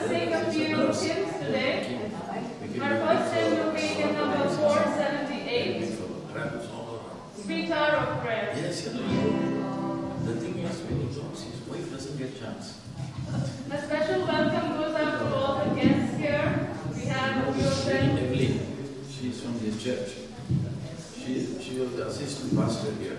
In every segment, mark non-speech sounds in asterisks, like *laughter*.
to sing a few hymns today. Our first hymn will be hymn number 478, Sweet Hour of Prayer. Yes, you know, the thing is, when he talks, his wife doesn't get chance. A special welcome goes out to all the guests here. We have a few of them. Emily, she's from the church. She, she was the assistant pastor here.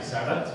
97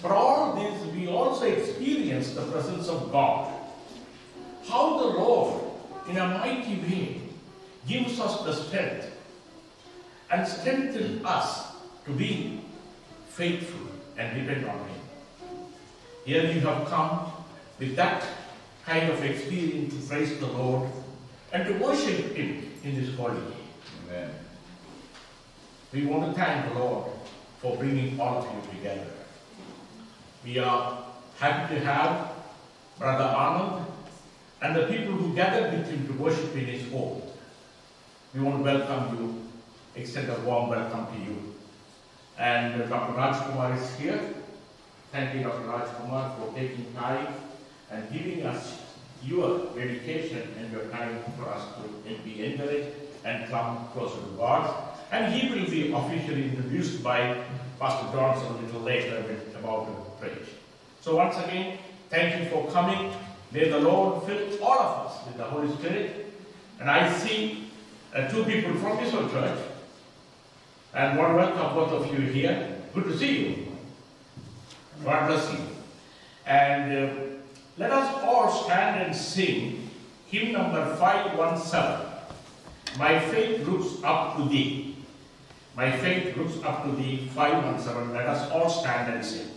For all this, we also experience the presence of God. How the Lord, in a mighty way, gives us the strength and strengthens us to be faithful and depend on Him. Here you have come with that kind of experience to praise the Lord and to worship Him in this holy day. Amen. We want to thank the Lord for bringing all of you together. We are happy to have Brother Anand and the people who gathered with him to worship in his home. We want to welcome you, extend a warm welcome to you. And Dr. Rajkumar is here. Thank you, Dr. Rajkumar, for taking time and giving us your dedication and your time for us to be encouraged and come closer to God. And he will be officially introduced by Pastor Johnson a little later about preach. So once again, thank you for coming. May the Lord fill all of us with the Holy Spirit. And I see uh, two people from this old church. And to welcome both of you here. Good to see you. God bless you. And uh, let us all stand and sing hymn number 517. My faith looks up to thee. My faith looks up to thee. 517. Let us all stand and sing.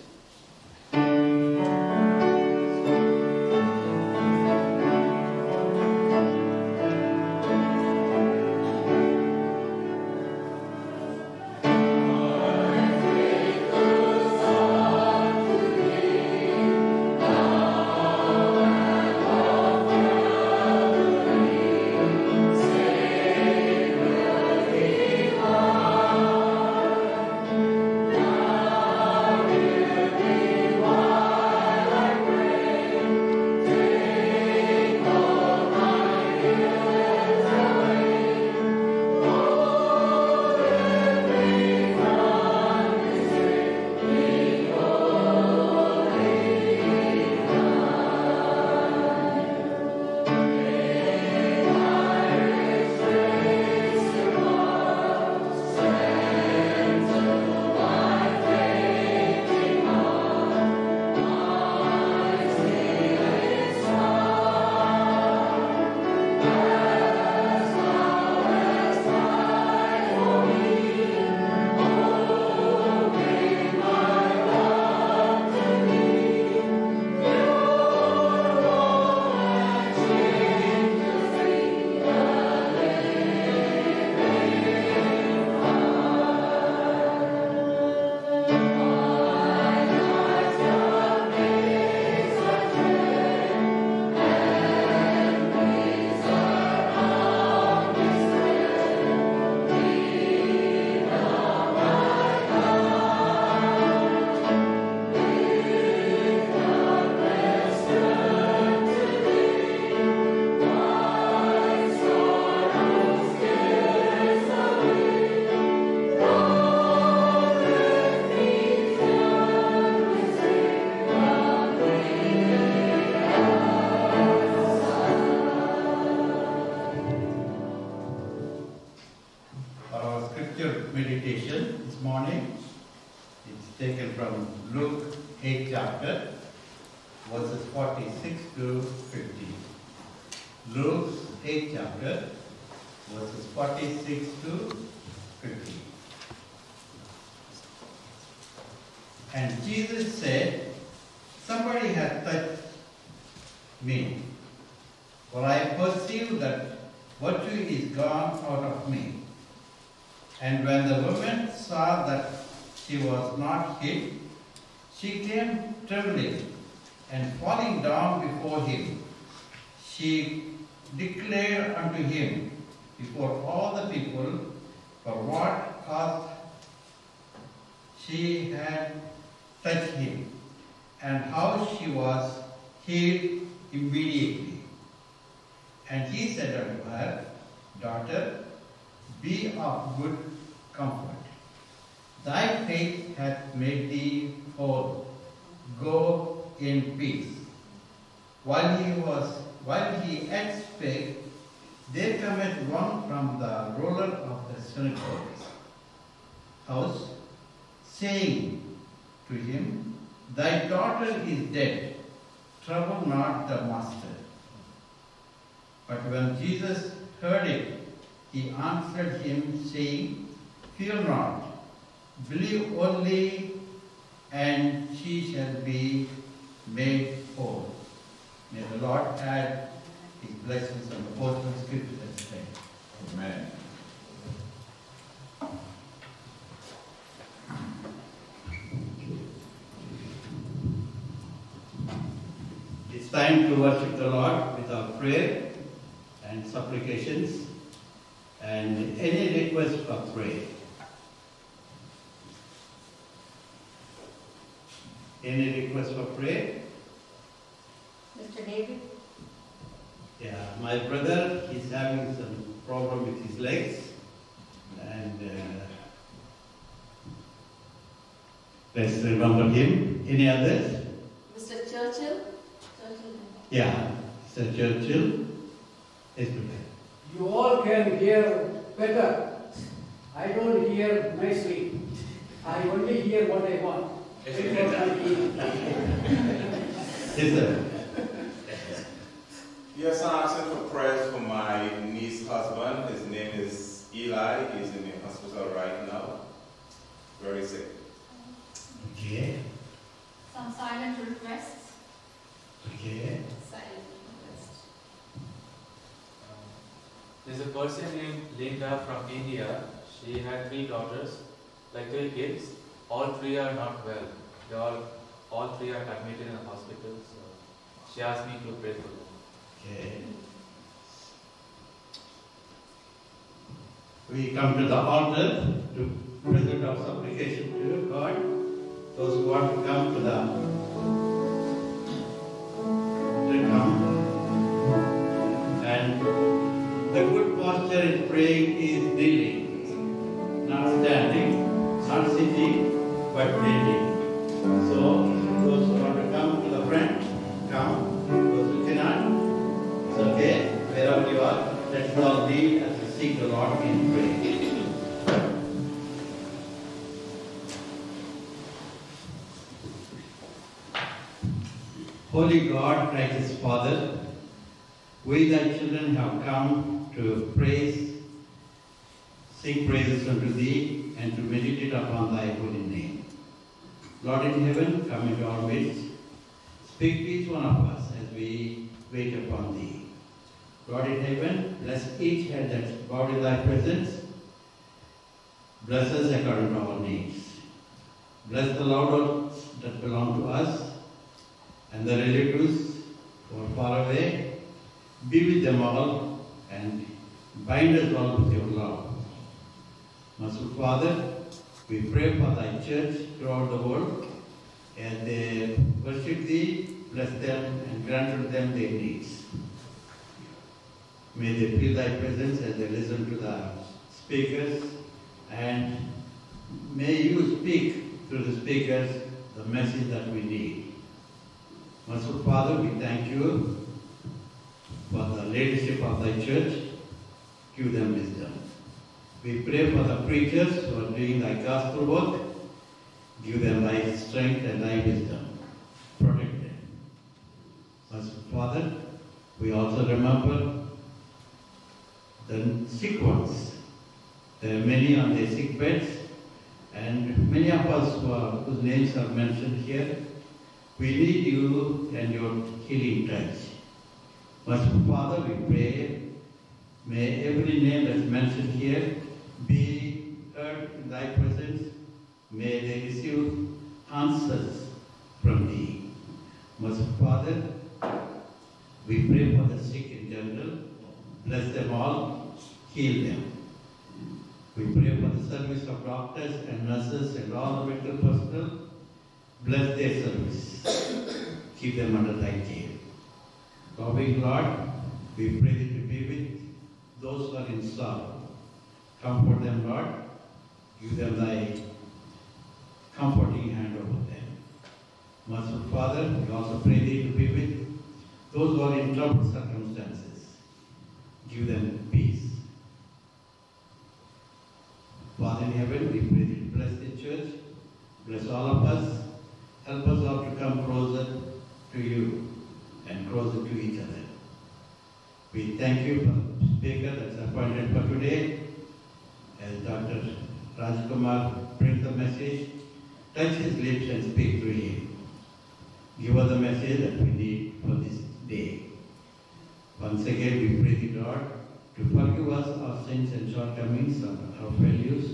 Taken from Luke 8 chapter, verses 46 to 50. Luke 8 chapter, verses 46 to 50. And Jesus said, Somebody has touched me, for I perceive that virtue is gone out of me. And when the woman saw that she was not hid, she came trembling and falling down before him. She declared unto him before all the people for what cause she had touched him, and how she was healed immediately. And he said unto her, Daughter, be of good comfort. Thy faith hath made thee whole. Go in peace. While he was, while he yet spake, there cometh one from the ruler of the synagogue's house, saying to him, Thy daughter is dead, trouble not the master. But when Jesus heard it, he answered him, saying, Fear not, believe only, and she shall be made whole. May the Lord add his blessings on the portion of scripture today. Amen. It's time to worship the Lord with our prayer and supplications and any request for prayer. Any request for prayer? Mr. David? Yeah, my brother is having some problem with his legs and uh, let's remember him. Any others? Mr. Churchill? Churchill. Yeah, Mr. Churchill is prepared. You all can hear better. I don't hear nicely. I only hear what I want. It was my key. Yes, sir. Yes, I'm asking for prayers for my niece's husband. His name is Eli. He's in the hospital right now. Very sick. Okay, Some silent requests? okay. Silent requests. There's a person named Linda from India. She had three daughters, like three kids. All three are not well. They all, all three are admitted in the hospital. So she asked me to pray for them. Okay. We come to the altar to present our supplication to God. Those who want to come to the to come. And the good posture in praying is kneeling, not standing, not sitting, but kneeling. So those who want to come to the front, come. Those who cannot, it's okay, wherever you are, let's all kneel as we seek the Lord in prayer. Holy God, righteous Father, we thy children have come to praise, sing praises unto thee, and to meditate upon thy holy. Lord in heaven, come into our midst. Speak to each one of us as we wait upon thee. Lord in heaven, bless each head that's bowed in thy presence. Bless us according to our needs. Bless the loved ones that belong to us and the relatives who are far away. Be with them all and bind us all with your love. Merciful Father, we pray for thy church throughout the world and they worship thee, bless them and grant to them their needs. May they feel thy presence as they listen to the speakers and may you speak through the speakers the message that we need. Merciful Father, we thank you for the leadership of thy church. Give them wisdom. We pray for the preachers who are doing thy gospel work. Give them thy strength and thy wisdom. Protect them. Merciful Father, we also remember the sick ones. There are many on their sick beds, and many of us who are, whose names are mentioned here, we need you and your healing touch. Merciful Father, we pray, may every name that's mentioned here be heard in thy presence. May they receive answers from thee. Merciful Father, we pray for the sick in general. Bless them all, heal them. We pray for the service of doctors and nurses and all the medical personnel. Bless their service. Keep them under thy care. Loving Lord, we pray that you be with those who are in sorrow. Comfort them, Lord. Give them thy comforting hand over them. Merciful Father, we also pray thee to be with those who are in troubled circumstances. Give them peace. Father in heaven, we pray that you bless the church, bless all of us, help us all to come closer to you and closer to each other. We thank you for the speaker that's appointed for today. As Dr. Rajkumar brings the message, touch his lips and speak through him. Give us the message that we need for this day. Once again, we pray the Lord to forgive us our sins and shortcomings and our failures.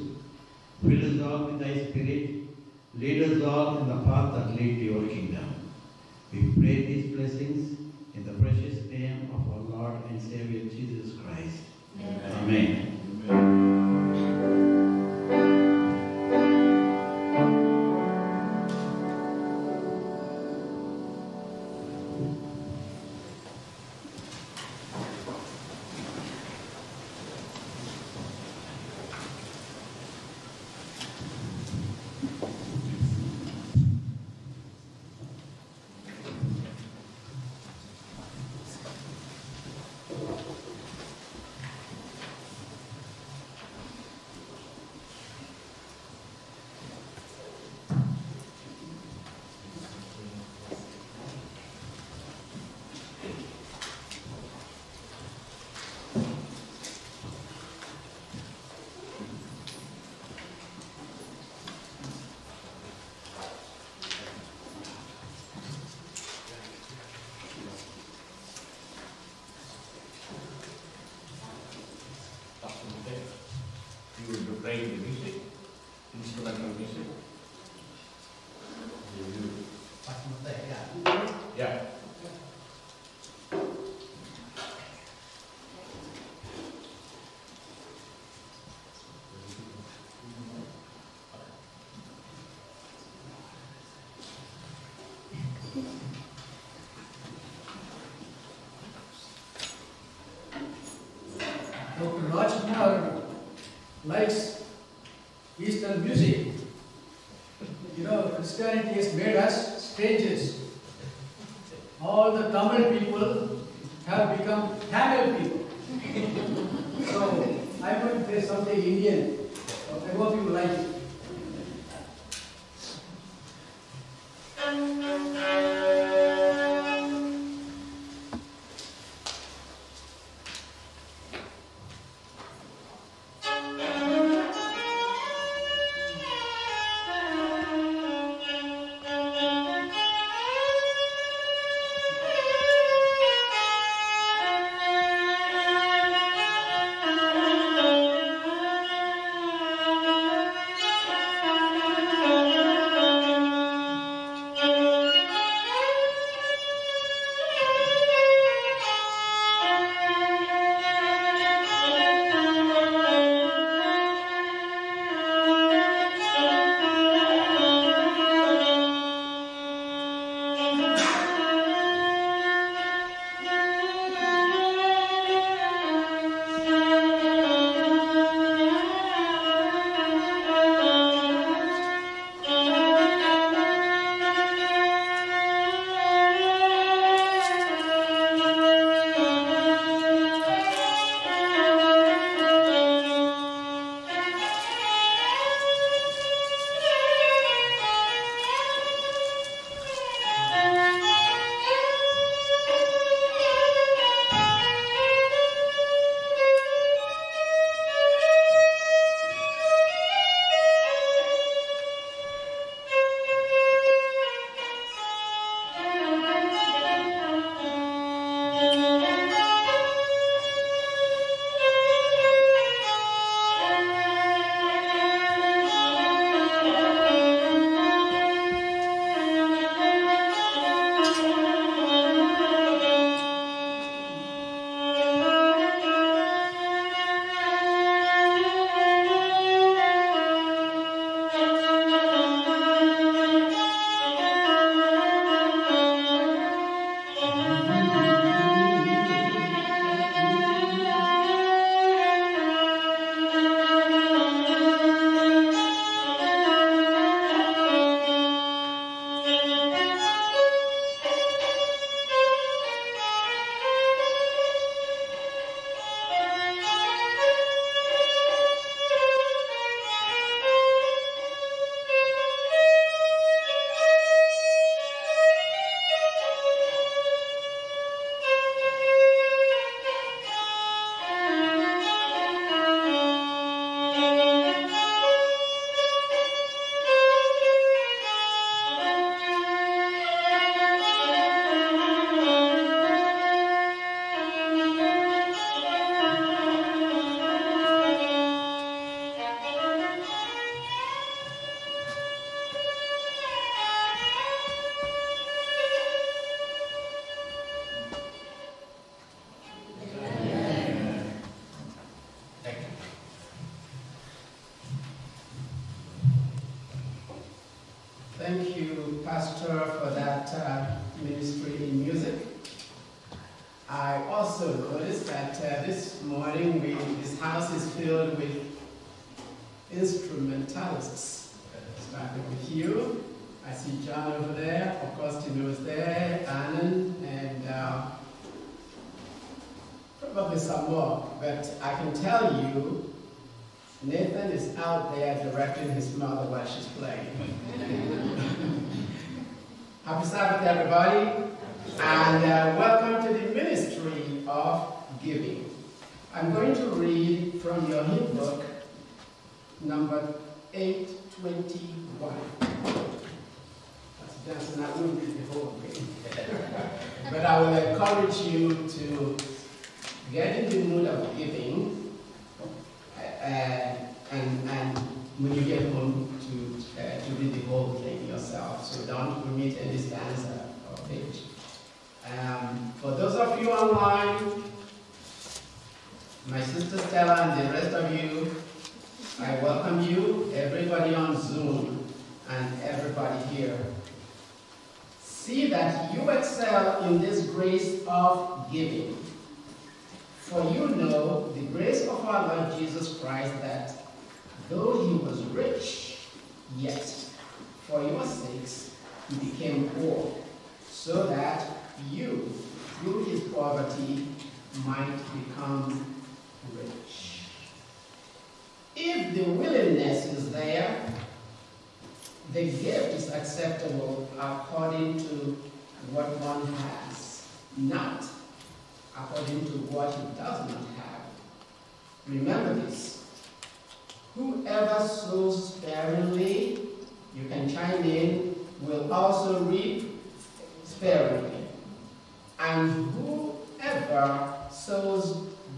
Fill us all with thy spirit. Lead us all in the path that leads to your kingdom. We pray these blessings in the precious name of our Lord and Savior Jesus Christ. Amen. Dr. Rajkumar likes Eastern music.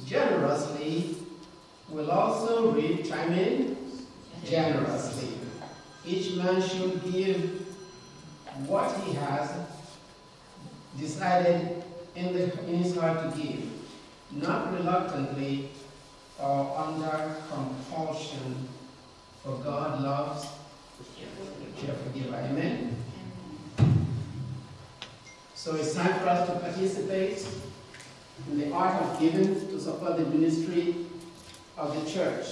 Generously will also reap, chime in, generously. Each man should give what he has decided in, the, in his heart to give, not reluctantly or under compulsion, for God loves the cheerful giver. Amen? So it's time for us to participate in the art of giving to support the ministry of the church.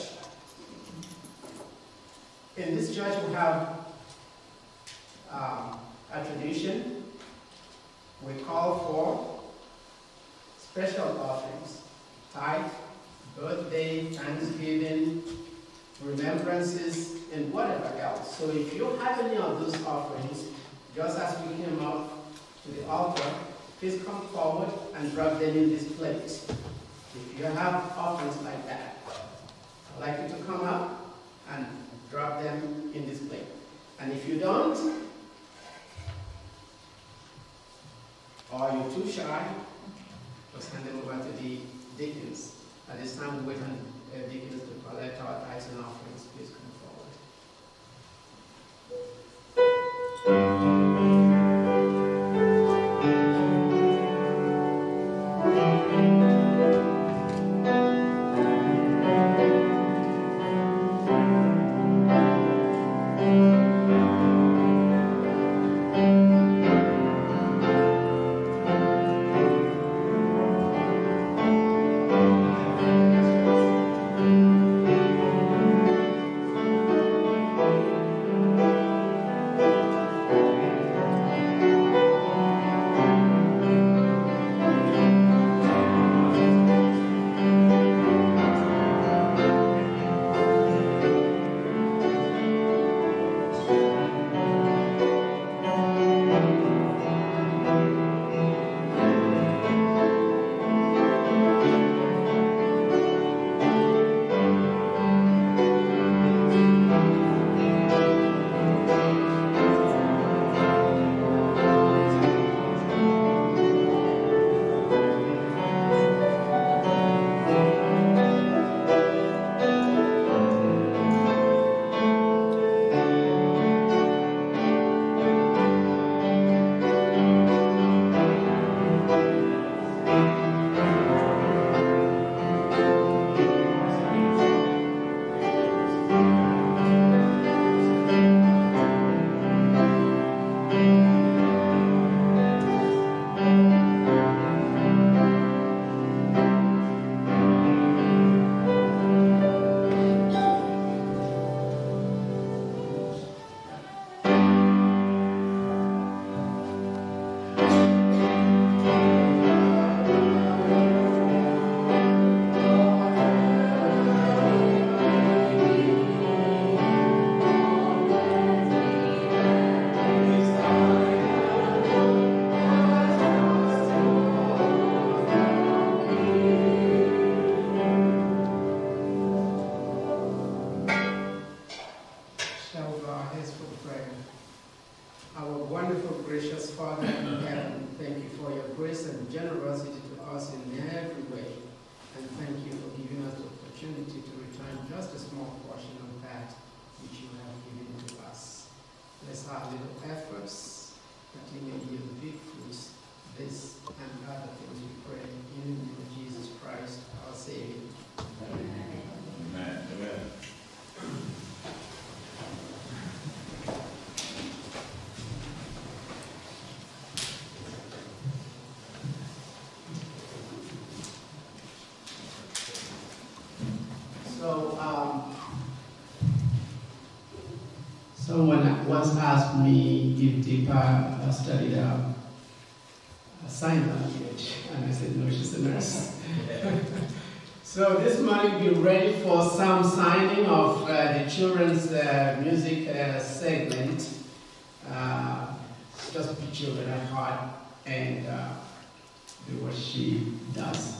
In this church, we have um, a tradition. We call for special offerings, tithe, birthday, thanksgiving, remembrances, and whatever else. So if you have any of those offerings, just as we came up to the altar, please come forward and drop them in this plate. If you have offerings like that, I'd like you to come up and drop them in this plate. And if you don't, or you're too shy, just hand them over to the deacons. At this time, we wait on uh, deacons to collect our tithes and offerings. gracious Father in heaven, thank you for your grace and generosity to us in every way. And thank you for giving us the opportunity to return just a small portion of that which you have given to us. Bless our little efforts that you may yield big fruits, this and other things we pray deeper uh, studied um, a sign language. And I said, no, she's a nurse. *laughs* so this morning be ready for some signing of uh, the children's uh, music uh, segment. Uh, just picture children at heart and do what she does.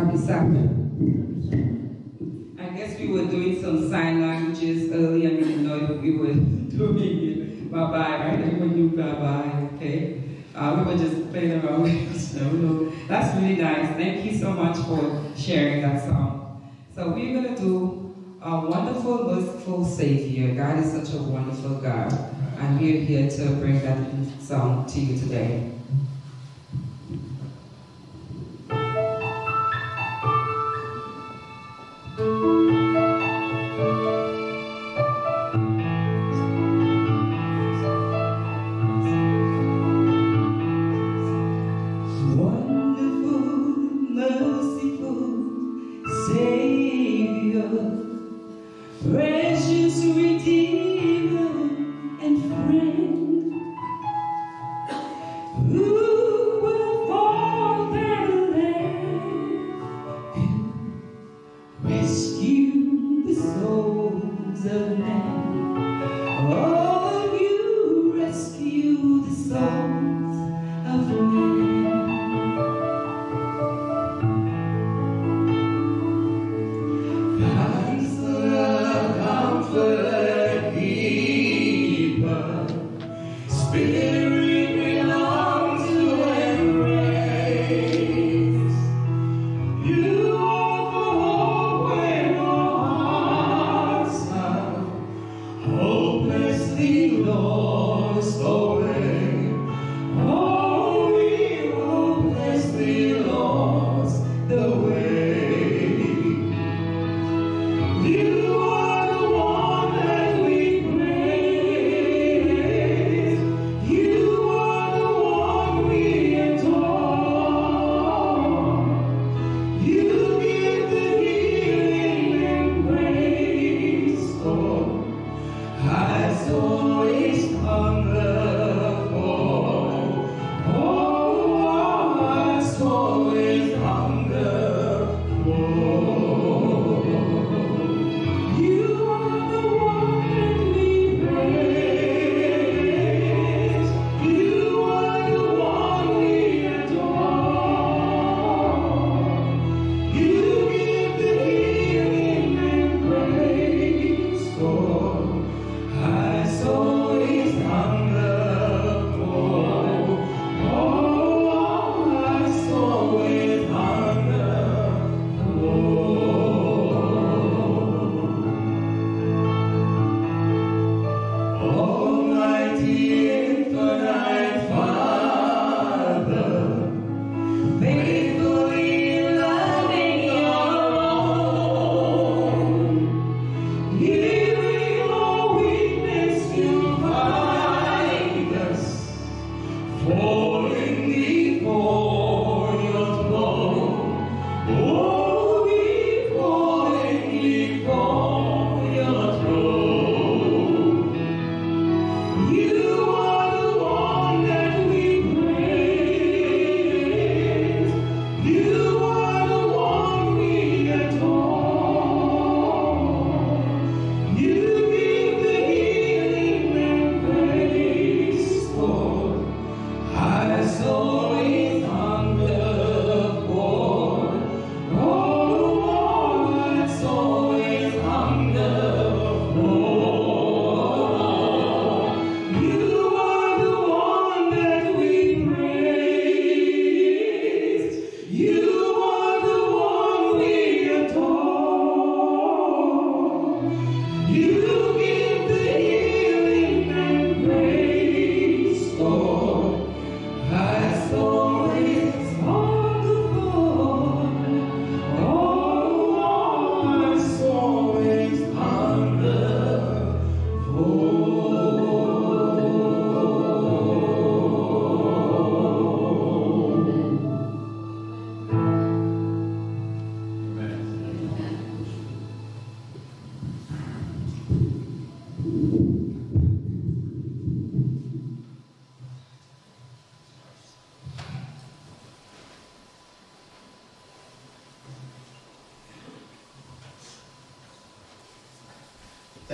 Happy Sabbath. I guess we were doing some sign languages earlier. I didn't know that we were *laughs* doing it. Bye bye, right? Everyone knew bye bye, okay? Uh, we were just playing around with it. No, no. That's really nice. Thank you so much for sharing that song. So we're going to do a wonderful, merciful Savior. God is such a wonderful God. And we're here to bring that song to you today.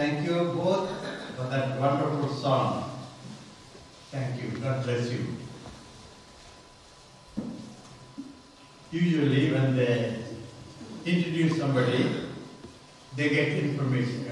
thank you both for that wonderful song. Thank you. God bless you. Usually when they introduce somebody, they get information.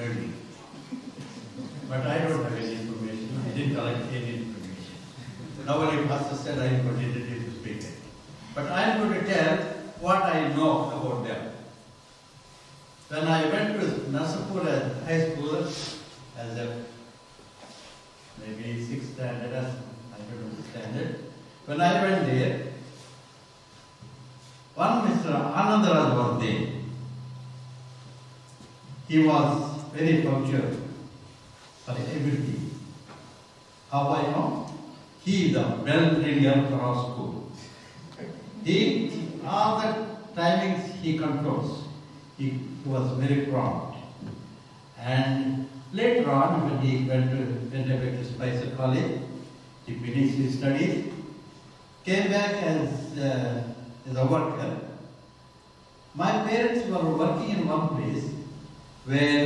PhD studies, came back as, uh, as a worker. My parents were working in one place where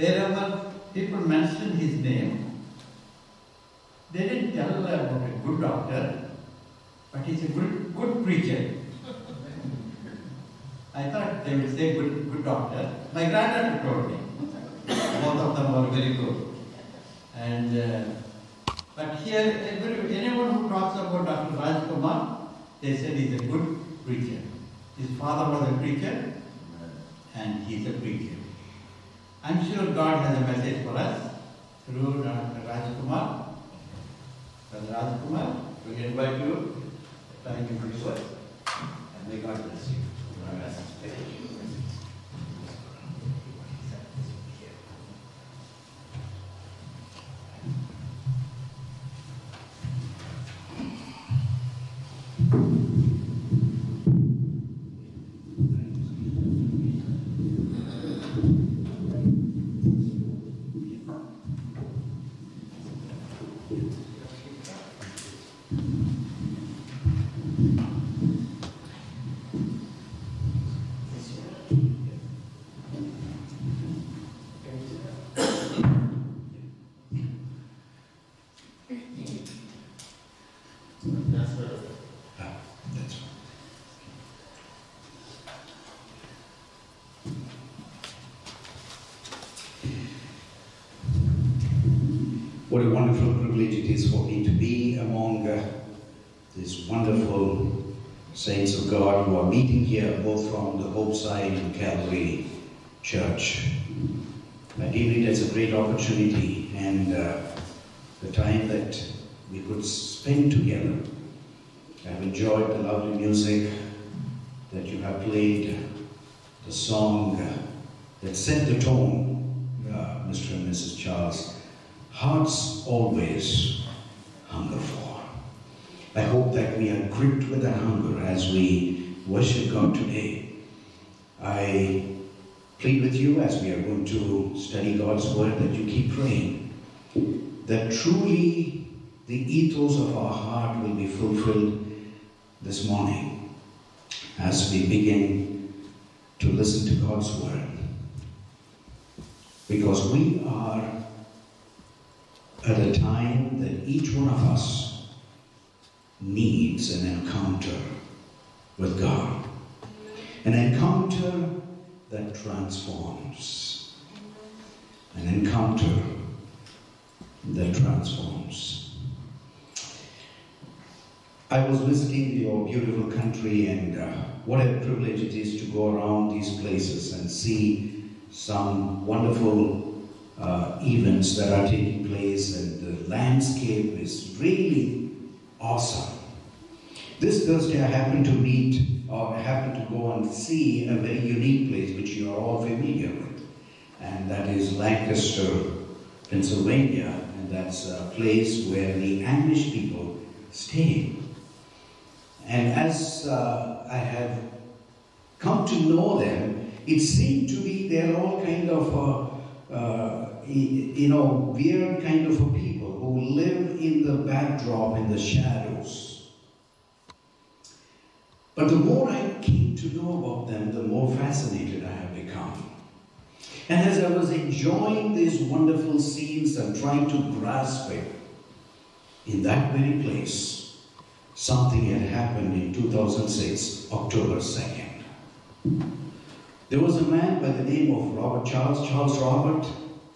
wherever people mentioned his name, they didn't tell about a good doctor, but he's a good, good preacher. I thought they would say good, good doctor. My granddad told me. Both of them were very good. And uh, but here, anyone who talks about Dr. Rajkumar, they said he's a good preacher. His father was a preacher, and he's a preacher. I'm sure God has a message for us through Dr. Rajkumar. Brother Rajkumar, we invite you. Thank you for your work. And may God bless you. Amen. meeting here, both from the HopeSide and Calvary Church. I deem it as a great opportunity and uh, the time that we could spend together. I've enjoyed the lovely music that you have played, the song uh, that set the tone, uh, Mr. and Mrs. Charles. Hearts always hunger for. I hope that we are gripped with that hunger as we worship God today. I plead with you as we are going to study God's Word that you keep praying, that truly the ethos of our heart will be fulfilled this morning as we begin to listen to God's Word. Because we are at a time that each one of us needs an encounter with God. An encounter that transforms. An encounter that transforms. I was visiting your beautiful country, and uh, what a privilege it is to go around these places and see some wonderful uh, events that are taking place, and the landscape is really awesome. This Thursday, I happened to meet or I happened to go and see a very unique place which you are all familiar with, and that is Lancaster, Pennsylvania, and that's a place where the Amish people stay. And as uh, I have come to know them, it seemed to be they're all kind of, uh, uh, you know, weird kind of a people who live in the backdrop, in the shadows. But the more I came to know about them, the more fascinated I have become. And as I was enjoying these wonderful scenes and trying to grasp it, in that very place, something had happened in 2006, October 2nd. There was a man by the name of Robert Charles, Charles Robert.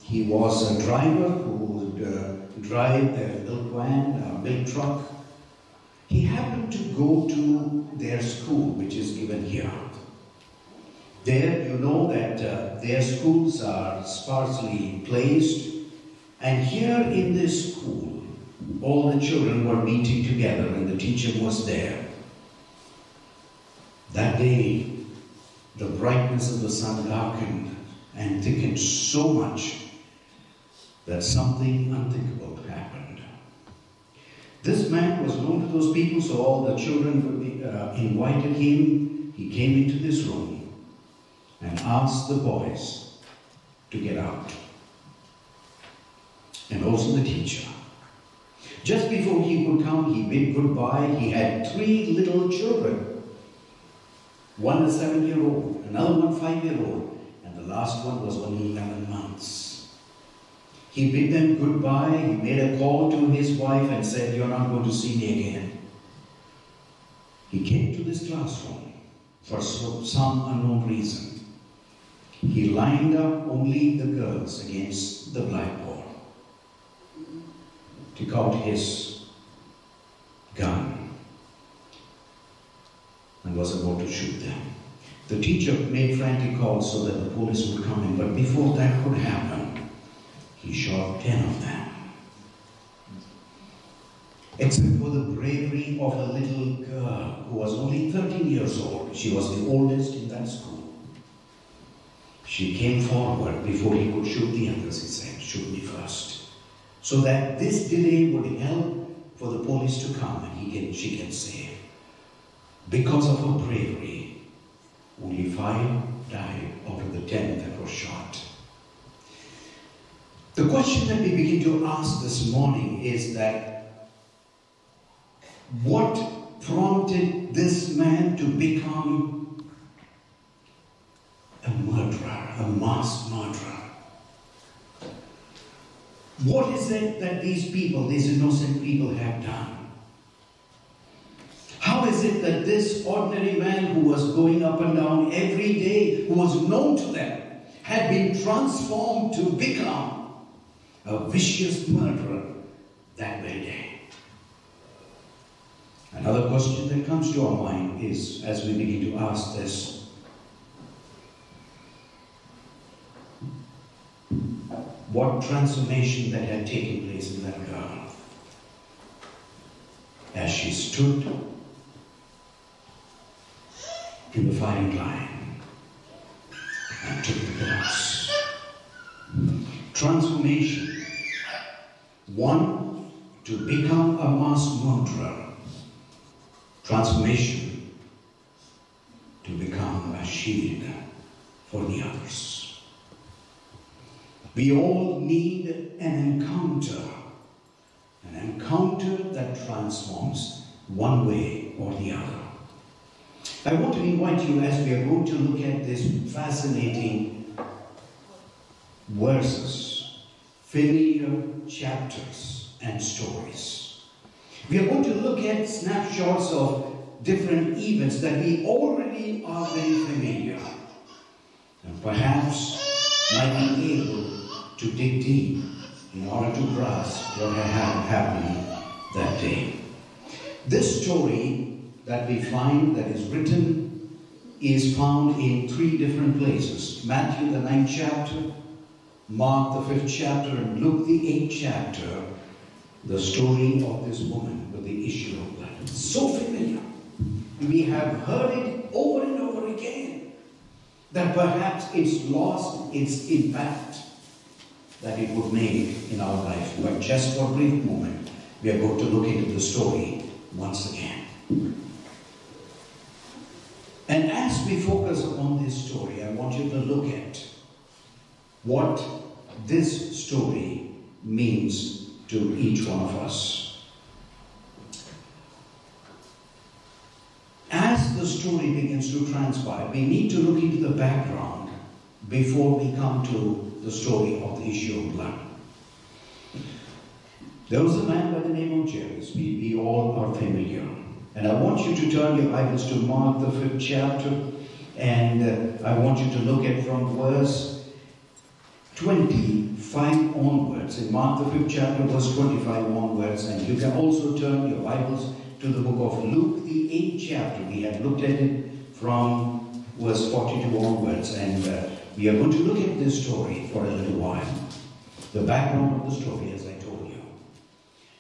He was a driver who would uh, drive their milk van, a milk truck. He happened to go to their school, which is given here. There, you know that uh, their schools are sparsely placed, and here in this school, all the children were meeting together and the teacher was there. That day, the brightness of the sun darkened and thickened so much that something unthinkable. This man was known to those people, so all the children uh, invited him. He came into this room and asked the boys to get out, and also the teacher. Just before he would come, he bid goodbye. He had three little children. One a seven-year-old, another one five-year-old, and the last one was only 11 months. He bid them goodbye. He made a call to his wife and said, you're not going to see me again. He came to this classroom for some unknown reason. He lined up only the girls against the blackboard took out his gun and was about to shoot them. The teacher made frantic calls so that the police would come in, but before that could happen, he shot ten of them. Except for the bravery of a little girl who was only 13 years old. She was the oldest in that school. She came forward before he could shoot the others. He said, shoot me first so that this delay would help for the police to come and he can, she can save. because of her bravery, only five died out of the ten that were shot. The question that we begin to ask this morning is that what prompted this man to become a murderer, a mass murderer? What is it that these people, these innocent people, have done? How is it that this ordinary man who was going up and down every day, who was known to them, had been transformed to become a vicious murderer that very day? Another question that comes to our mind is, as we begin to ask this, what transformation that had taken place in that girl as she stood in the firing line and took the cross. Transformation. One, to become a mass murderer. Transformation, to become a shield for the others. We all need an encounter, an encounter that transforms one way or the other. I want to invite you as we are going to look at this fascinating verses, familiar chapters and stories. We are going to look at snapshots of different events that we already are very familiar and perhaps might be able to dig deep in order to grasp what had happened that day. This story that we find that is written is found in three different places Matthew, the ninth chapter, Mark, the fifth chapter, and Luke, the eighth chapter. The story of this woman with the issue of blood. So familiar. We have heard it over and over again that perhaps it's lost its impact that it would make in our life. But just for a brief moment, we are going to look into the story once again. And as we focus upon this story, I want you to look at what this story means to each one of us. As the story begins to transpire, we need to look into the background before we come to the story of the issue of blood. There was a man by the name of Jairus. We, we all are familiar. And I want you to turn your Bibles to Mark, the fifth chapter. And uh, I want you to look at from verse 25 onwards. In Mark, the fifth chapter, verse 25 onwards. And you can also turn your Bibles to the book of Luke, the eighth chapter. We had looked at it from verse 42 onwards. And uh, we are going to look at this story for a little while. The background of the story, as I told you.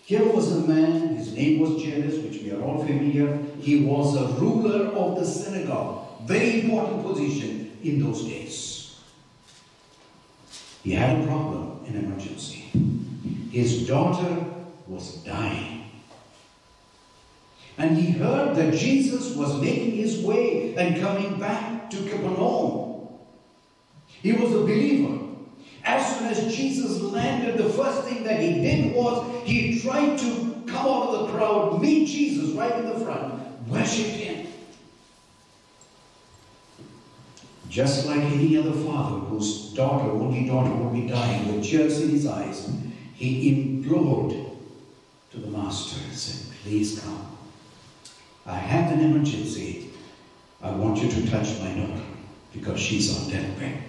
Here was a man, his name was Jairus, which we are all familiar. He was a ruler of the synagogue, very important position in those days. He had a problem, an emergency. His daughter was dying. And he heard that Jesus was making his way and coming back to Capernaum. He was a believer. As soon as Jesus landed, the first thing that he did was he tried to come out of the crowd, meet Jesus right in the front, worship him. Just like any other father whose daughter, only daughter, would be dying with tears in his eyes, he implored to the master and said, Please come. I have an emergency. I want you to touch my daughter because she's on deathbed.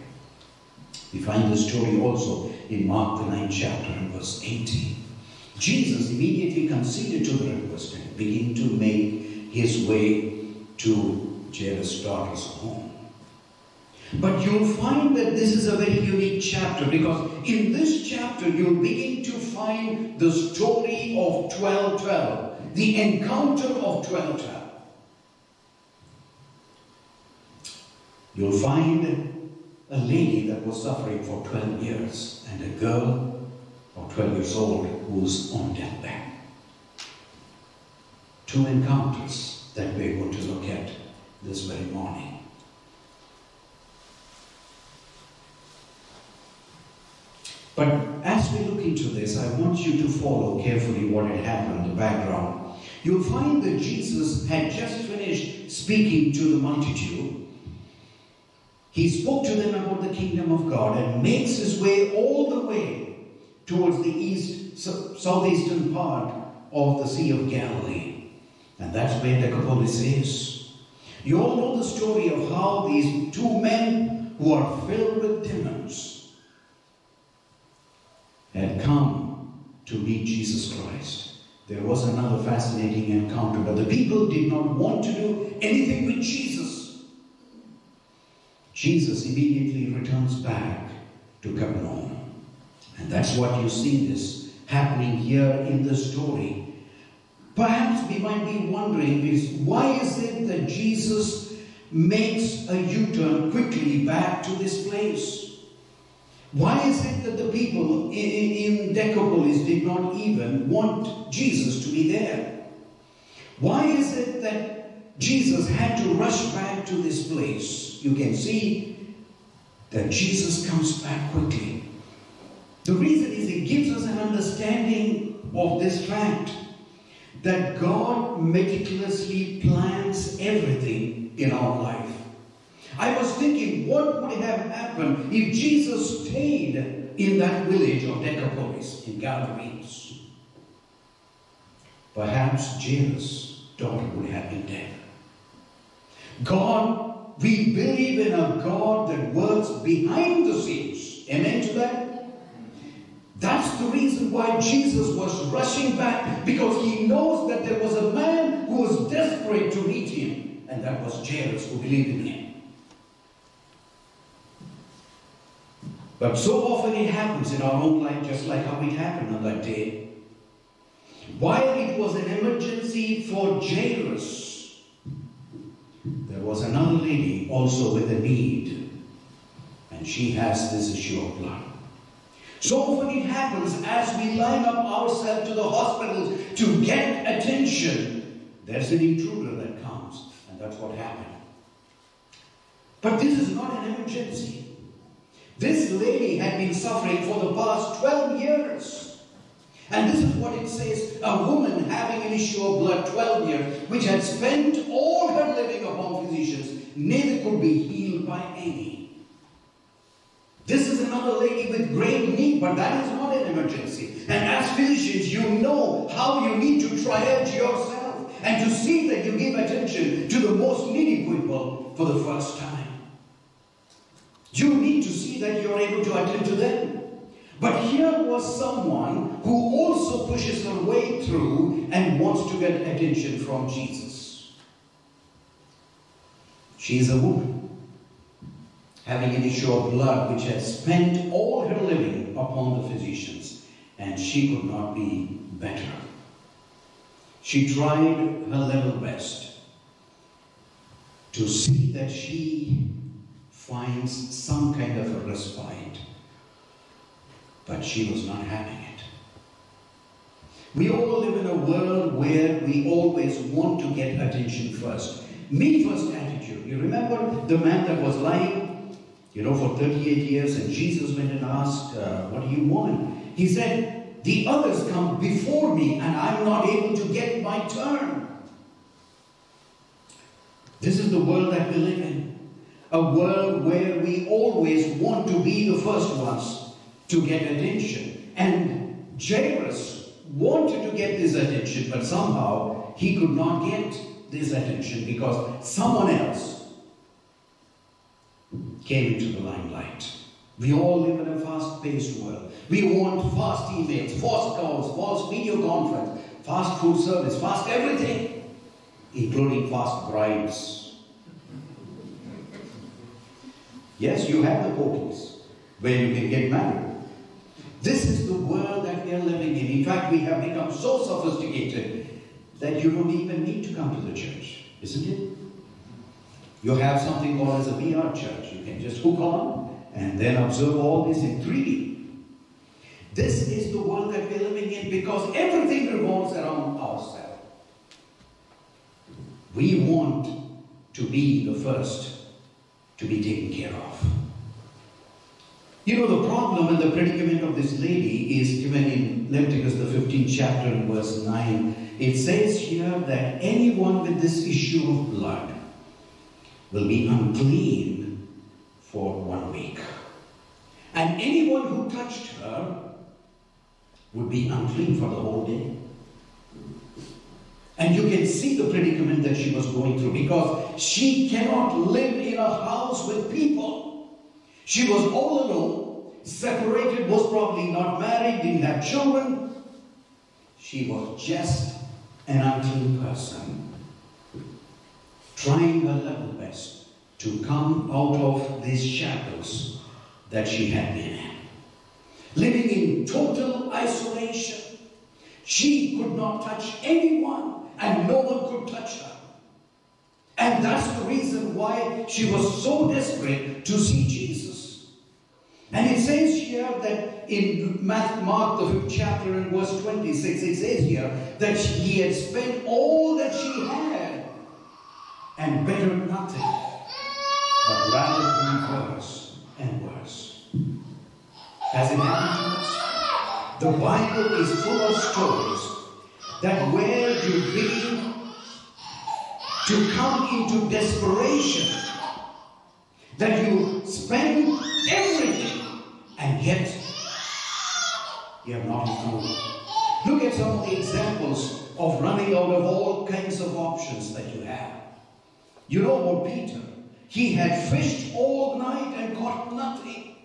We find the story also in Mark the ninth chapter and verse 18. Jesus immediately conceded to the request and began to make his way to Jairus' daughter's home. But you'll find that this is a very unique chapter because in this chapter you'll begin to find the story of 1212, the encounter of 1212. You'll find a lady that was suffering for 12 years and a girl of 12 years old who's on deathbed. Two encounters that we're going to look at this very morning. But as we look into this, I want you to follow carefully what had happened, in the background. You'll find that Jesus had just finished speaking to the multitude. He spoke to them about the kingdom of God and makes his way all the way towards the east, southeastern part of the Sea of Galilee. And that's where Decapolis is. You all know the story of how these two men who are filled with demons had come to meet Jesus Christ. There was another fascinating encounter, but the people did not want to do anything with Jesus. Jesus immediately returns back to Capernaum. And that's what you see this happening here in the story. Perhaps we might be wondering is why is it that Jesus makes a U-turn quickly back to this place? Why is it that the people in, in Decapolis did not even want Jesus to be there? Why is it that Jesus had to rush back to this place? You can see that Jesus comes back quickly. The reason is it gives us an understanding of this fact that God meticulously plans everything in our life. I was thinking, what would have happened if Jesus stayed in that village of Decapolis in Galilee? Perhaps Jairus' daughter would have been dead. God, we believe in a God that works behind the scenes. Amen to that? That's the reason why Jesus was rushing back because he knows that there was a man who was desperate to meet him, and that was Jairus who believed in him. But so often it happens in our own life, just like how it happened on that day. While it was an emergency for Jairus, there was another lady also with a need, and she has this issue of blood. So often it happens as we line up ourselves to the hospitals to get attention, there's an intruder that comes, and that's what happened. But this is not an emergency. This lady had been suffering for the past 12 years. And this is what it says a woman having an issue of blood 12 years, which had spent all her living upon physicians, neither could be healed by any. This is another lady with great need, but that is not an emergency. And as physicians, you know how you need to triage yourself and to see that you give attention to the most needy people for the first time. You need to see that you're able to attend to them. But here was someone who also pushes her way through and wants to get attention from Jesus. She is a woman having an issue of blood which had spent all her living upon the physicians, and she could not be better. She tried her level best to see that she finds some kind of a respite, but she was not having it. We all live in a world where we always want to get attention first. Me first attitude. You remember the man that was lying, you know, for 38 years, and Jesus went and asked, uh, What do you want? He said, The others come before me, and I'm not able to get my turn. This is the world that we live in. A world where we always want to be the first ones to get attention. And Jairus wanted to get this attention, but somehow he could not get this attention because someone else came into the limelight. We all live in a fast-paced world. We want fast emails, fast calls, fast video conference, fast food service, fast everything, including fast bribes. Yes, you have the portals where you can get married. This is the world that we are living in. In fact, we have become so sophisticated that you don't even need to come to the church, isn't it? You have something called as a VR church. You can just hook on and then observe all this in 3D. This is the world that we're living in because everything revolves around ourselves. We want to be the first to be taken care of. You know, the problem and the predicament of this lady is given in Leviticus, the 15th chapter, and verse 9. It says here that anyone with this issue of blood will be unclean for one week. And anyone who touched her would be unclean for the whole day. And you can see the predicament that she was going through because she cannot live in a house with people. She was all alone, separated, most probably not married, didn't have children. She was just an unclean person, trying her level best to come out of these shackles that she had been in. living in total isolation. She could not touch anyone, and no one could touch her. And that's the reason why she was so desperate to see Jesus. And it says here that in Mark, the fifth chapter and verse 26, it says here that he had spent all that she had and bettered nothing, but rather grew worse and worse. As it happened to? The Bible is full of stories that where you begin to come into desperation, that you spend everything and yet you have not improved. Look at some of the examples of running out of all kinds of options that you have. You know about Peter. He had fished all night and caught nothing.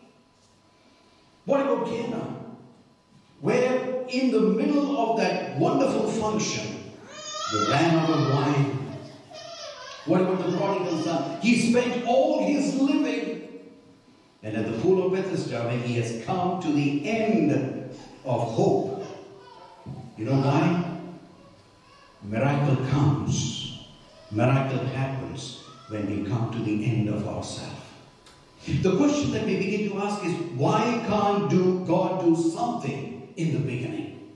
What about Cana? Where in the middle of that wonderful function, they ran out of wine. What about the prodigal son? He spent all his living. And at the pool of Bethesda, when he has come to the end of hope, you know why? Miracle comes. Miracle happens when we come to the end of ourselves. The question that we begin to ask is why can't do God do something in the beginning?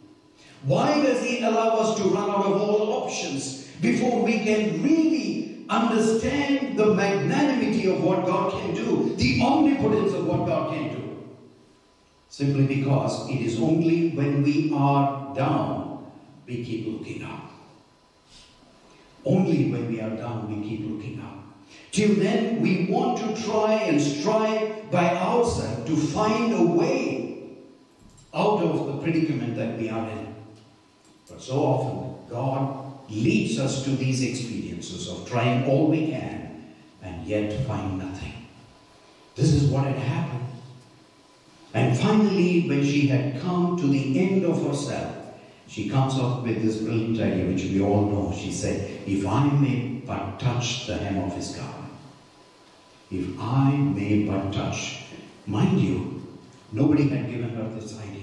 Why does He allow us to run out of all options before we can really understand the magnanimity of what God can do, the omnipotence of what God can do? Simply because it is only when we are down we keep looking up. Only when we are down we keep looking up. Till then, we want to try and strive by ourselves to find a way out of the predicament that we are in. But so often, God leads us to these experiences of trying all we can and yet find nothing. This is what had happened. And finally, when she had come to the end of herself, she comes up with this brilliant idea, which we all know. She said, If I may but touch the hem of his garment, if I may but touch. Mind you, nobody had given her this idea.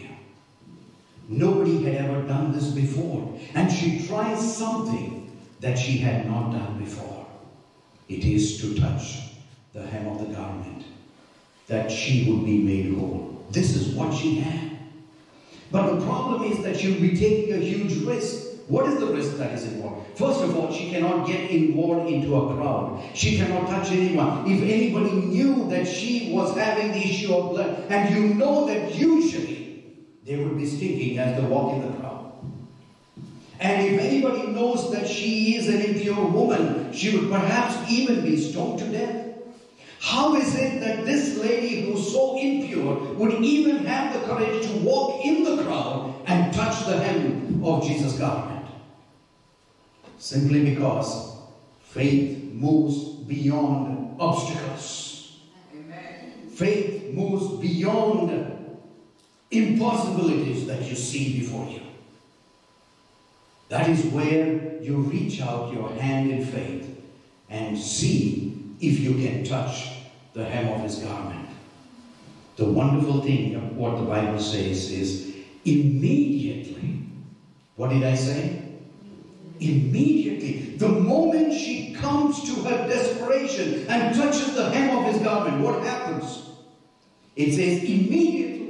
Nobody had ever done this before. And she tries something that she had not done before. It is to touch the hem of the garment, that she would be made whole. This is what she had. But the problem is that she'll be taking a huge risk. What is the risk that is involved? First of all, she cannot get involved into a crowd. She cannot touch anyone. If anybody knew that she was having the issue of blood, and you know that usually they would be stinking as they walk in the crowd. And if anybody knows that she is an impure woman, she would perhaps even be stoned to death. How is it that this lady who's so impure would even have the courage to walk in the crowd and touch the hem of Jesus' garment? Simply because faith moves beyond obstacles. Faith moves beyond impossibilities that you see before you. That is where you reach out your hand in faith and see if you can touch the hem of his garment. The wonderful thing of what the Bible says is immediately. What did I say? Immediately. The moment she comes to her desperation and touches the hem of his garment, what happens? It says immediately.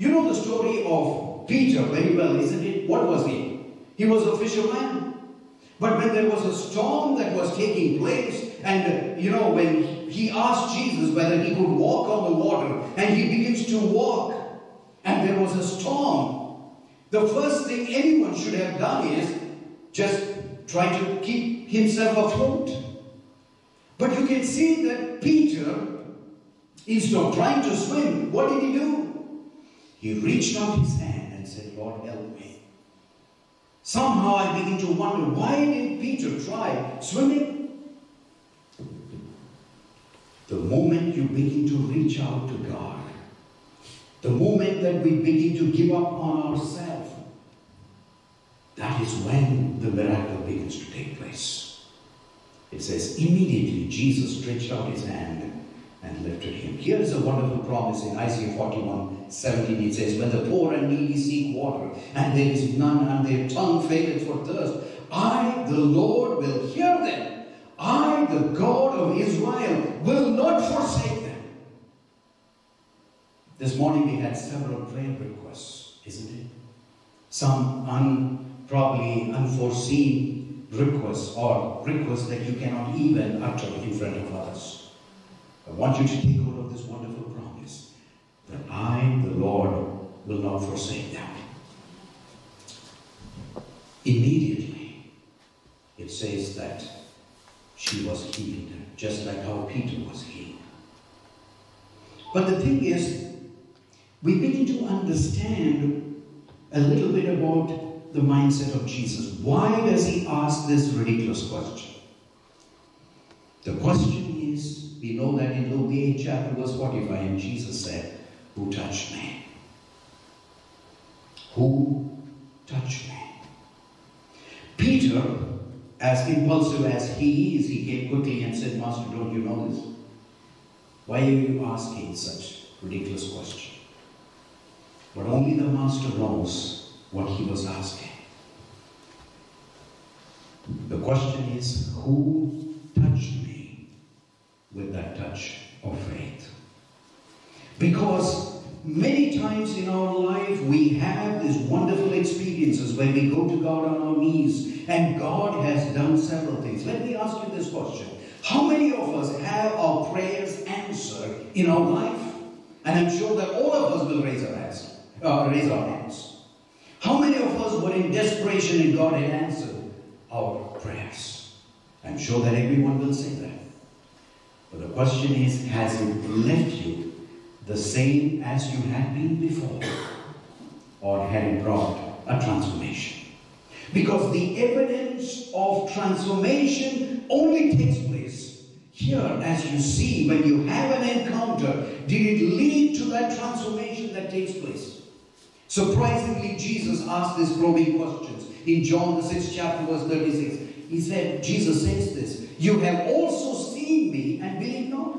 You know the story of Peter very well, isn't it? What was he? He was a fisherman. But when there was a storm that was taking place, and you know, when he asked Jesus whether he could walk on the water, and he begins to walk, and there was a storm, the first thing anyone should have done is just try to keep himself afloat. But you can see that Peter, instead of trying to swim, what did he do? He reached out his hand and said, Lord, help me. Somehow I begin to wonder why did Peter try swimming? The moment you begin to reach out to God, the moment that we begin to give up on ourselves, that is when the miracle begins to take place. It says, immediately Jesus stretched out his hand and lifted him. Here's a wonderful promise in Isaiah 41 17. It says, When the poor and needy seek water, and there is none, and their tongue faileth for thirst, I, the Lord, will hear them. I, the God of Israel, will not forsake them. This morning we had several prayer requests, isn't it? Some un, probably unforeseen requests or requests that you cannot even utter in front of others. I want you to take hold of this wonderful promise that I, the Lord, will not forsake them. Immediately, it says that she was healed, just like how Peter was healed. But the thing is, we begin to understand a little bit about the mindset of Jesus. Why does he ask this ridiculous question? The question we know that in Luke 8 chapter verse 45, and Jesus said, Who touched me? Who touched me? Peter, as impulsive as he is, he came quickly and said, Master, don't you know this? Why are you asking such ridiculous question? But only the Master knows what he was asking. The question is, who touched me with that touch of faith? Because many times in our life we have these wonderful experiences where we go to God on our knees and God has done several things. Let me ask you this question. How many of us have our prayers answered in our life? And I'm sure that all of us will raise our hands. Uh, raise our hands. How many of us were in desperation and God had answered our prayers? I'm sure that everyone will say that. But the question is, has it left you the same as you had been before? Or had it brought a transformation? Because the evidence of transformation only takes place here, as you see, when you have an encounter, did it lead to that transformation that takes place? Surprisingly, Jesus asked these probing questions. In John the 6th chapter, verse 36, he said, Jesus says this, You have also seen me and believe not.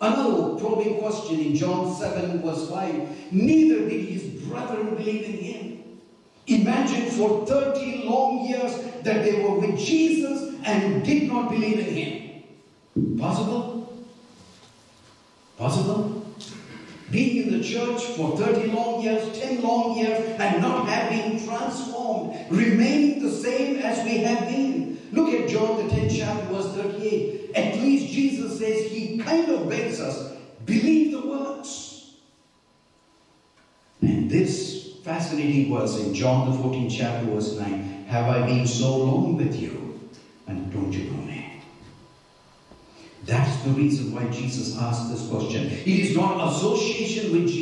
Another probing question in John 7, verse 5, neither did his brethren believe in him. Imagine for 30 long years that they were with Jesus and did not believe in him. Possible? Possible? Being in the church for 30 long years, 10 long years, and not having transformed, remaining the same as we have been. Look at John the 10th chapter, verse 38. At least Jesus says he kind of begs us, believe the works. And this fascinating verse in John the 14th chapter, verse 9, have I been so long with you, and don't you know me? That's the reason why Jesus asked this question. It is not association with Jesus.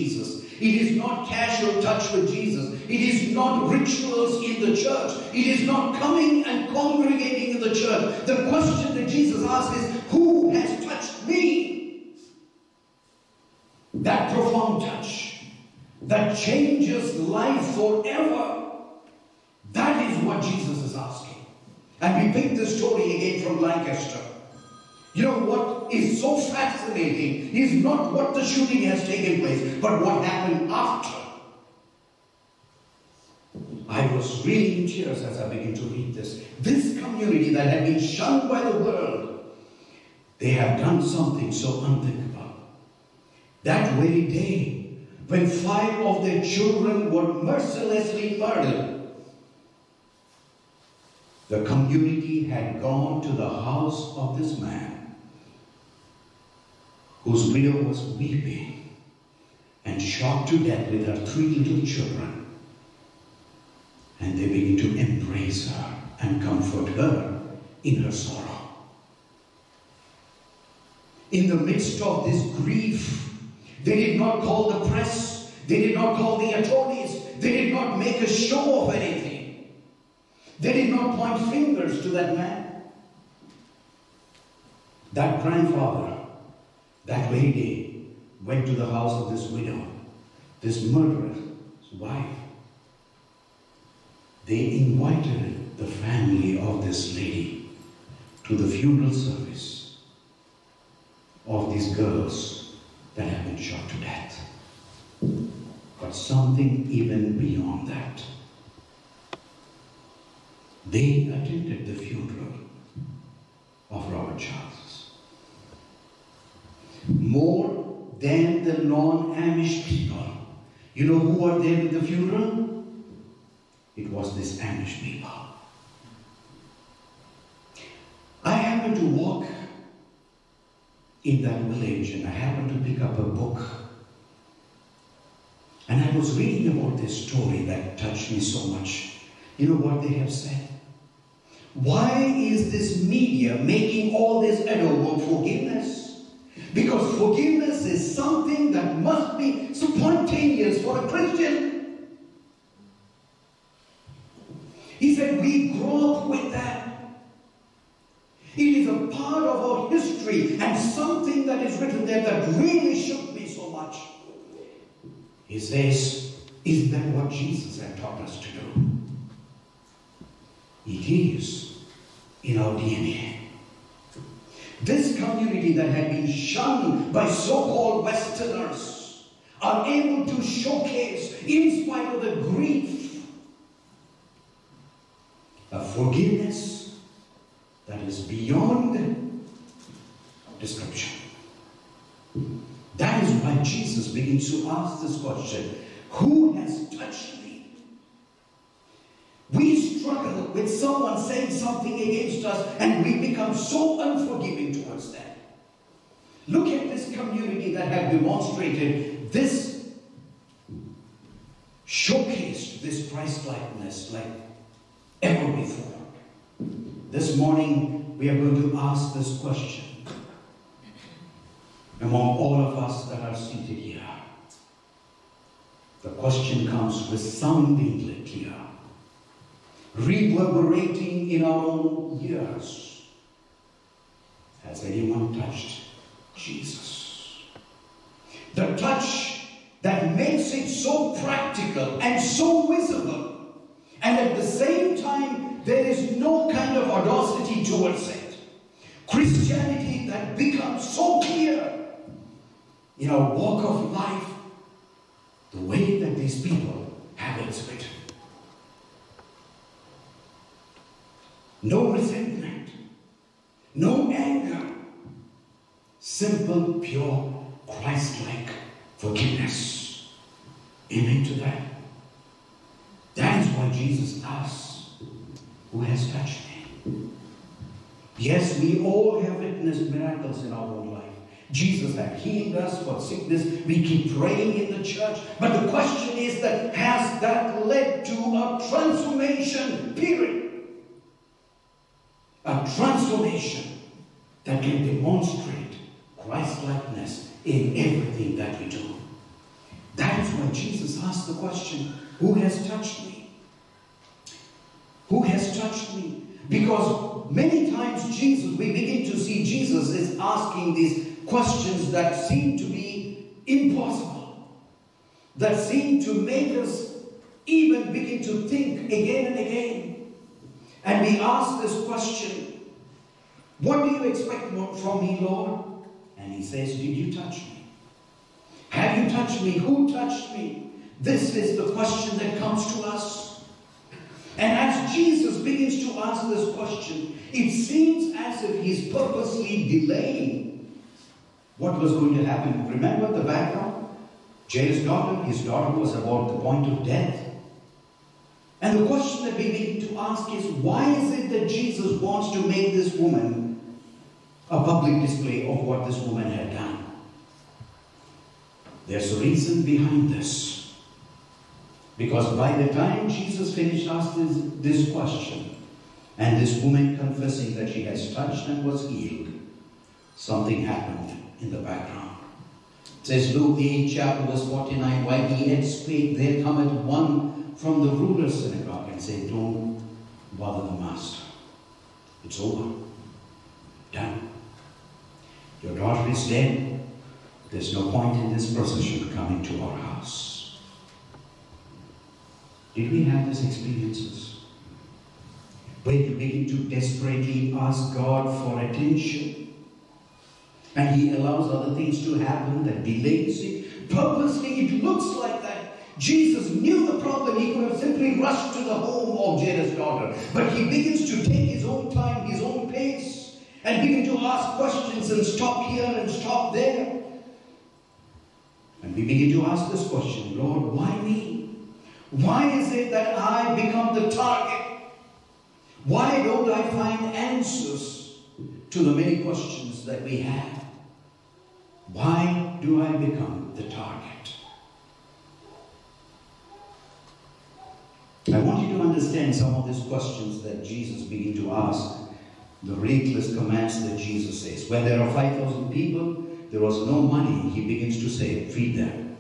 It is not casual touch with Jesus. It is not rituals in the church. It is not coming and congregating in the church. The question that Jesus asks is, Who has touched me? That profound touch that changes life forever. That is what Jesus is asking. And we pick this story again from Lancaster. You know what is so fascinating is not what the shooting has taken place, but what happened after. I was really in tears as I began to read this. This community that had been shunned by the world, they have done something so unthinkable. That very day, when five of their children were mercilessly murdered, the community had gone to the house of this man whose widow was weeping and shot to death with her three little children. And they begin to embrace her and comfort her in her sorrow. In the midst of this grief, they did not call the press, they did not call the attorneys, they did not make a show of anything. They did not point fingers to that man. That grandfather that very day went to the house of this widow, this murderer's wife. They invited the family of this lady to the funeral service of these girls that have been shot to death, but something even beyond that. They attended the funeral of Robert Charles. More than the non-Amish people. You know who were there at the funeral? It was this Amish people. I happened to walk in that village and I happened to pick up a book. And I was reading about this story that touched me so much. You know what they have said? Why is this media making all this ado about forgiveness? Because forgiveness is something that must be spontaneous for a Christian. He said, We grow up with that. It is a part of our history and something that is written there that really shook me so much. He says, Is that what Jesus had taught us to do? It is in our DNA. This community that had been shunned by so called Westerners are able to showcase, in spite of the grief, a forgiveness that is beyond description. That is why Jesus begins to ask this question Who has touched me? Struggle with someone saying something against us and we become so unforgiving towards them. Look at this community that have demonstrated this, showcased this Christ likeness like ever before. This morning, we are going to ask this question among all of us that are seated here. The question comes resoundingly clear, reverberating in our own ears. Has anyone touched Jesus? The touch that makes it so practical and so visible, and at the same time, there is no kind of audacity towards it. Christianity that becomes so clear in our walk of life, the way that these people have it written. No resentment, no anger, simple, pure, Christ-like forgiveness. Amen to that. That is why Jesus asks, who has touched me? Yes, we all have witnessed miracles in our own life. Jesus had healed us for sickness. We keep praying in the church. But the question is that has that led to a transformation? Period. A transformation that can demonstrate Christ-likeness in everything that we do. That is why Jesus asked the question, who has touched me? Who has touched me? Because many times Jesus, we begin to see Jesus is asking these questions that seem to be impossible, that seem to make us even begin to think again and again. And we ask this question, what do you expect from me, Lord? And he says, did you touch me? Have you touched me? Who touched me? This is the question that comes to us. And as Jesus begins to ask this question, it seems as if he's purposely delaying what was going to happen. Remember the background? Jairus' daughter, his daughter was about the point of death. And the question that we need to ask is why is it that Jesus wants to make this woman a public display of what this woman had done? There's a reason behind this. Because by the time Jesus finished asking this, question, and this woman confessing that she has touched and was healed, something happened in the background. It says Luke 8, chapter verse 49, while he yet spake, there cometh one from the ruler's synagogue and say, Don't bother the master. It's over. Done. Your daughter is dead. There's no point in this procession coming to our house. Did we have these experiences? Where you begin to desperately ask God for attention. And he allows other things to happen that delays it. Purposely, it looks like that. Jesus knew the problem. He could have simply rushed to the home of Jairus' daughter. But he begins to take his own time, his own pace, and begin to ask questions and stop here and stop there. And we begin to ask this question Lord, why me? Why is it that I become the target? Why don't I find answers to the many questions that we have? Why do I become the target? I want you to understand some of these questions that Jesus began to ask, the reckless commands that Jesus says. When there are 5,000 people, there was no money, he begins to say, feed them.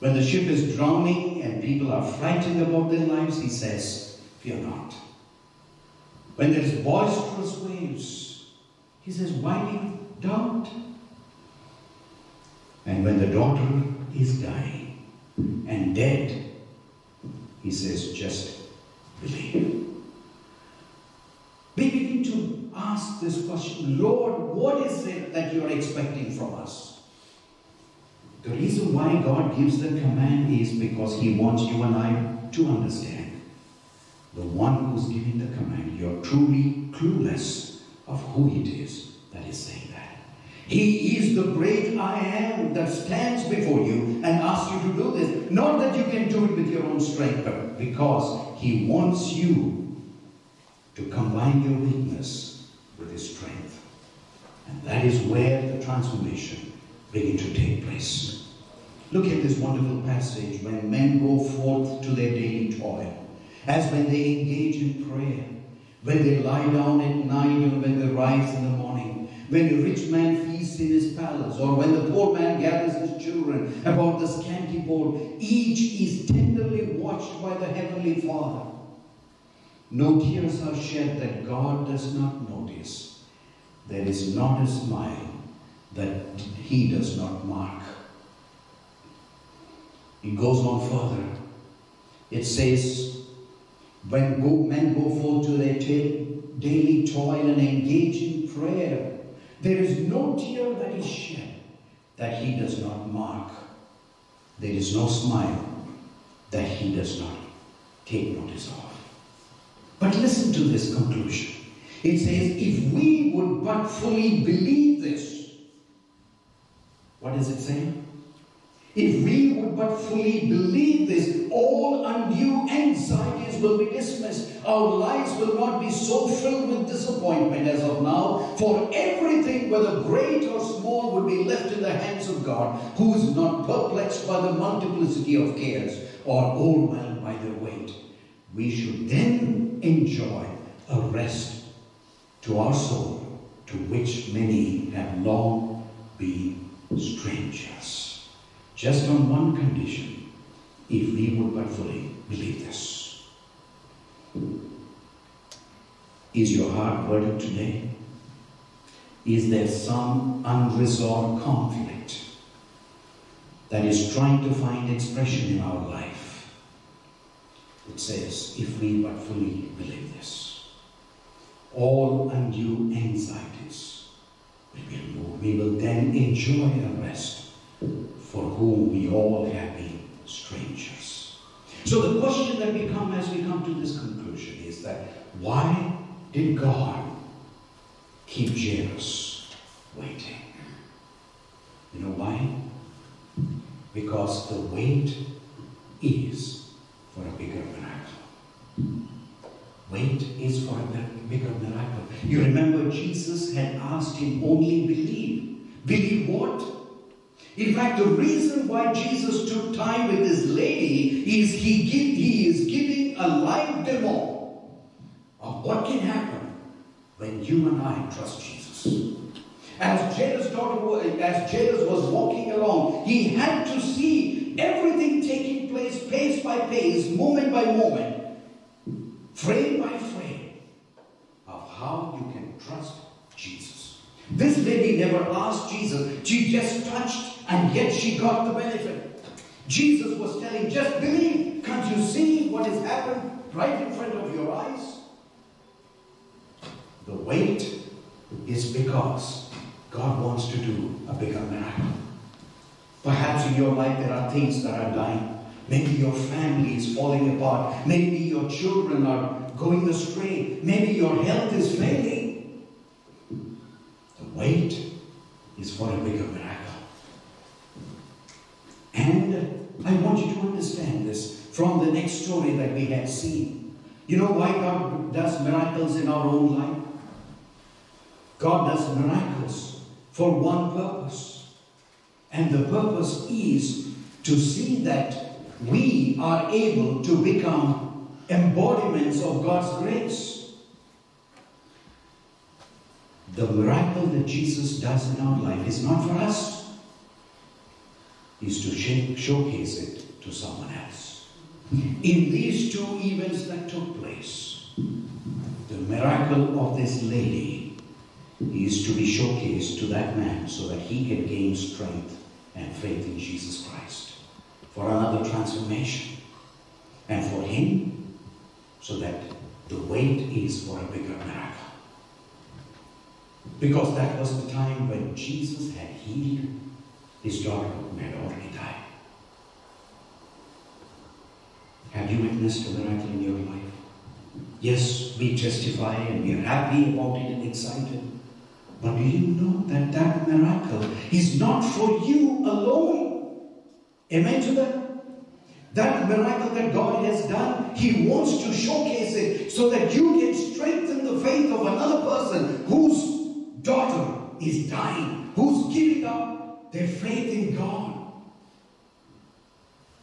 When the ship is drowning and people are frightened about their lives, he says, fear not. When there is boisterous waves, he says, why do you doubt? And when the daughter is dying and dead, he says, just believe. We begin to ask this question Lord, what is it that you are expecting from us? The reason why God gives the command is because He wants you and I to understand. The one who's giving the command, you're truly clueless of who it is. He is the great I am that stands before you and asks you to do this. Not that you can do it with your own strength, but because He wants you to combine your weakness with His strength. And that is where the transformation begin to take place. Look at this wonderful passage when men go forth to their daily toil, as when they engage in prayer, when they lie down at night and when they rise in the morning, when a rich man feasts in his palace, or when the poor man gathers his children about the scanty board, each is tenderly watched by the Heavenly Father. No tears are shed that God does not notice. There is not a smile that He does not mark. It goes on further. It says, when men go forth to their daily toil and engage in prayer, there is no tear that is shed that He does not mark. There is no smile that He does not take notice of. But listen to this conclusion. It says, if we would but fully believe this, what is it saying? If we would but fully believe this, all undue anxieties will be dismissed. Our lives will not be so filled with disappointment as of now, for everything, whether great or small, would be left in the hands of God, who is not perplexed by the multiplicity of cares or overwhelmed by their weight. We should then enjoy a rest to our soul, to which many have long been strangers. Just on one condition, if we would but fully believe this. Is your heart burdened today? Is there some unresolved conflict that is trying to find expression in our life? It says, if we but fully believe this, all undue anxieties will be removed. We will then enjoy a rest for whom we all have been strangers. So the question that we come as we come to this conclusion is that why did God keep Jairus waiting? You know why? Because the wait is for a bigger miracle. Wait is for a bigger miracle. You remember Jesus had asked him only believe. Believe what? In fact, the reason why Jesus took time with this lady is he, give, he is giving a live demo of what can happen when you and I trust Jesus. As Jairus' daughter, as Jairus was walking along, he had to see everything taking place pace by pace, moment by moment, frame by frame, of how you can trust Jesus. This lady never asked Jesus, she just touched and yet she got the benefit. Jesus was telling, just believe. Can't you see what has happened right in front of your eyes? The wait is because God wants to do a bigger miracle. Perhaps in your life there are things that are dying. Maybe your family is falling apart. Maybe your children are going astray. Maybe your health is failing. The wait is for a bigger miracle. And I want you to understand this from the next story that we have seen. You know why God does miracles in our own life? God does miracles for one purpose. And the purpose is to see that we are able to become embodiments of God's grace. The miracle that Jesus does in our life is not for us, is to sh- showcase it to someone else. In these two events that took place, the miracle of this lady is to be showcased to that man so that he can gain strength and faith in Jesus Christ for another transformation. And for him, so that the wait is for a bigger miracle. Because that was the time when Jesus had healed his daughter had already died. Have you witnessed a miracle in your life? Yes, we testify and we are happy about it and excited. But do you know that that miracle is not for you alone? Amen to that? That miracle that God has done, He wants to showcase it so that you can strengthen the faith of another person whose daughter is dying, who's giving up their faith in God.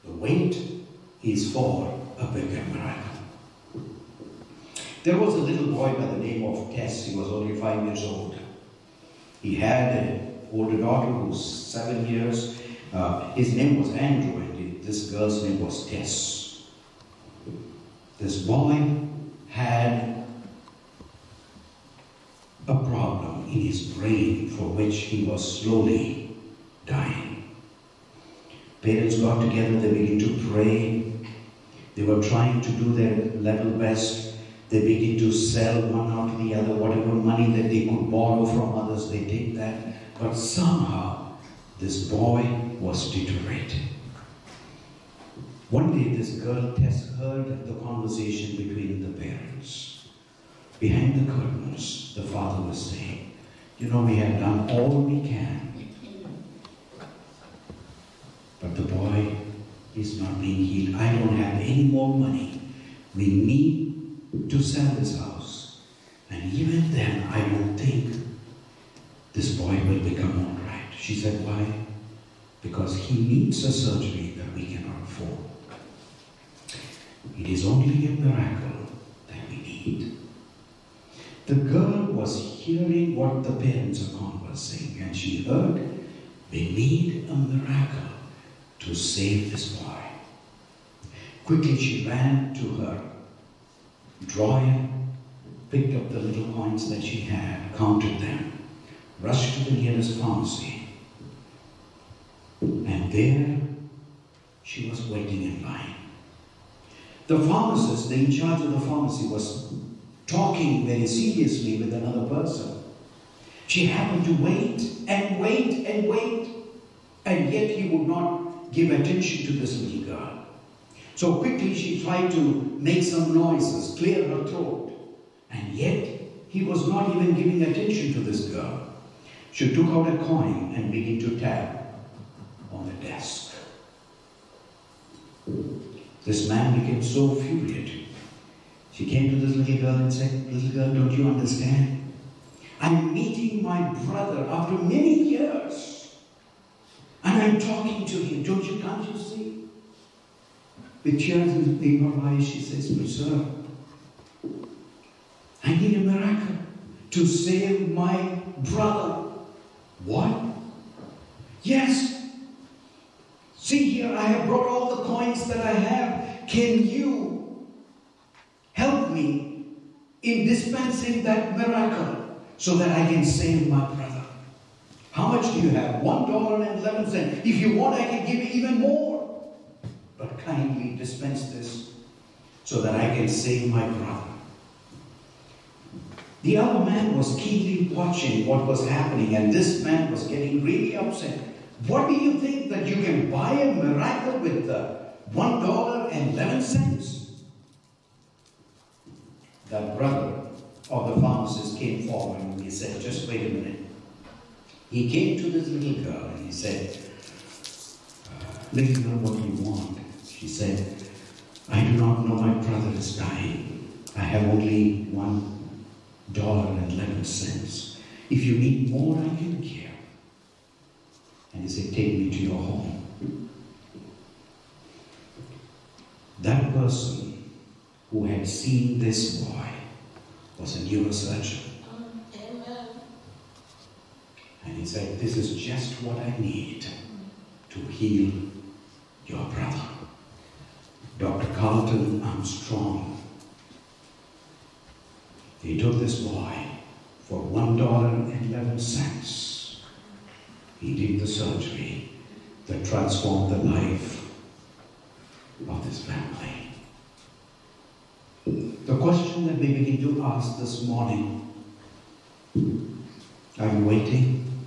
The wait is for a bigger miracle. There was a little boy by the name of Tess. He was only five years old. He had an older daughter who was seven years. Uh, his name was Andrew, and this girl's name was Tess. This boy had a problem in his brain for which he was slowly dying. Parents got together, they began to pray. They were trying to do their level best. They began to sell one after the other, whatever money that they could borrow from others, they did that. But somehow, this boy was deteriorating. One day, this girl, Tess, heard the conversation between the parents. Behind the curtains, the father was saying, You know, we have done all we can. But the boy is not being healed. I don't have any more money. We need to sell this house. And even then, I don't think this boy will become all right. She said, Why? Because he needs a surgery that we cannot afford. It is only a miracle that we need. The girl was hearing what the parents were saying, and she heard, We need a miracle to save this boy. Quickly she ran to her drawer, picked up the little coins that she had, counted them, rushed to the nearest pharmacy, and there she was waiting in line. The pharmacist, the in charge of the pharmacy, was talking very seriously with another person. She happened to wait and wait and wait, and yet he would not give attention to this little girl. So quickly she tried to make some noises, clear her throat, and yet he was not even giving attention to this girl. She took out a coin and began to tap on the desk. This man became so furious. She came to this little girl and said, Little girl, don't you understand? I'm meeting my brother after many years. And I'm talking to him. Don't you, can't you see? With tears in her eyes, she says, But sir, I need a miracle to save my brother. What? Yes. See here, I have brought all the coins that I have. Can you help me in dispensing that miracle so that I can save my brother? How much do you have? One dollar and eleven cents. If you want, I can give you even more. But kindly dispense this so that I can save my brother. The other man was keenly watching what was happening, and this man was getting really upset. What do you think that you can buy a miracle with one dollar and eleven cents? The brother of the pharmacist came forward and he said, Just wait a minute. He came to this little girl and he said, Little girl, what do you want? She said, I do not know my brother is dying. I have only one dollar and eleven cents. If you need more, I can give. And he said, Take me to your home. That person who had seen this boy was a neurosurgeon. And he said, This is just what I need to heal your brother. Dr. Carlton Armstrong. He took this boy for one dollar and eleven cents. He did the surgery that transformed the life of this family. The question that we begin to ask this morning are you waiting?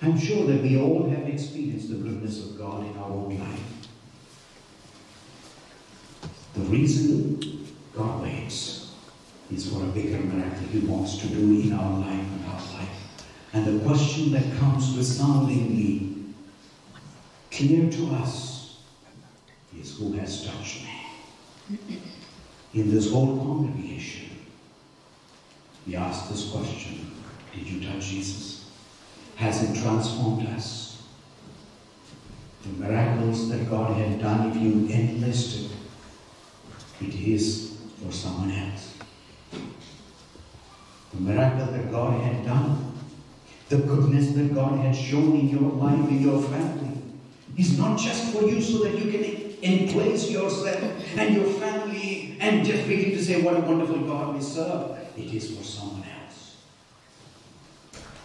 I'm sure that we all have experienced the goodness of God in our own life. The reason God waits is for a bigger miracle He wants to do in our life and our life. And the question that comes resoundingly clear to us is who has touched me? In this whole congregation, we ask this question Did you touch Jesus? Has it transformed us? The miracles that God had done, if you enlisted, it is for someone else. The miracle that God had done, the goodness that God had shown in your life, in your family, is not just for you so that you can emplace yourself and your family and just begin to say, What a wonderful God we serve. It is for someone else.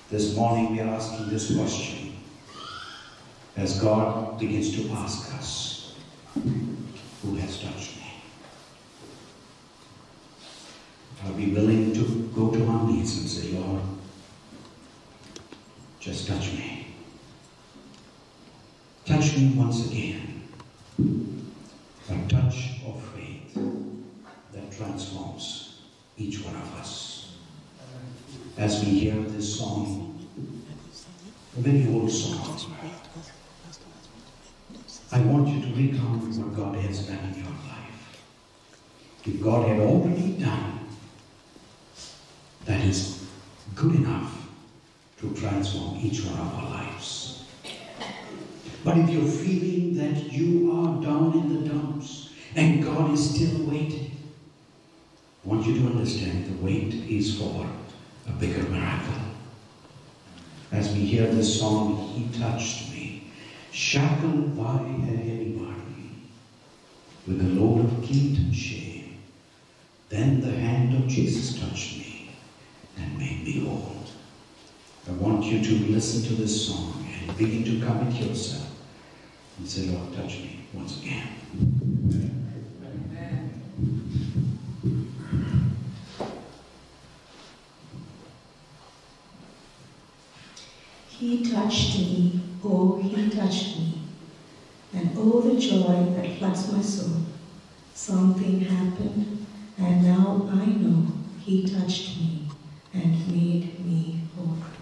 This morning we are asking this question as God begins to ask us, Who has touched me? Are we willing to go to our knees and say, Lord, just touch me? Touch me once again. A touch of faith that transforms each one of us. As we hear this song, a very old song, I want you to recount what God has done in your life. If God had already done, that is good enough to transform each one of our lives. But if you're feeling that you are down in the dumps and God is still waiting, I want you to understand the wait is for a bigger miracle. As we hear this song, He touched me, shackled by a heavy burden, with a load of guilt and shame. Then the hand of Jesus touched me and made me whole. I want you to listen to this song and begin to commit yourself and say, Lord, touch me once again. He touched me, oh, he touched me. And oh, the joy that floods my soul. Something happened, and now I know he touched me and made me whole.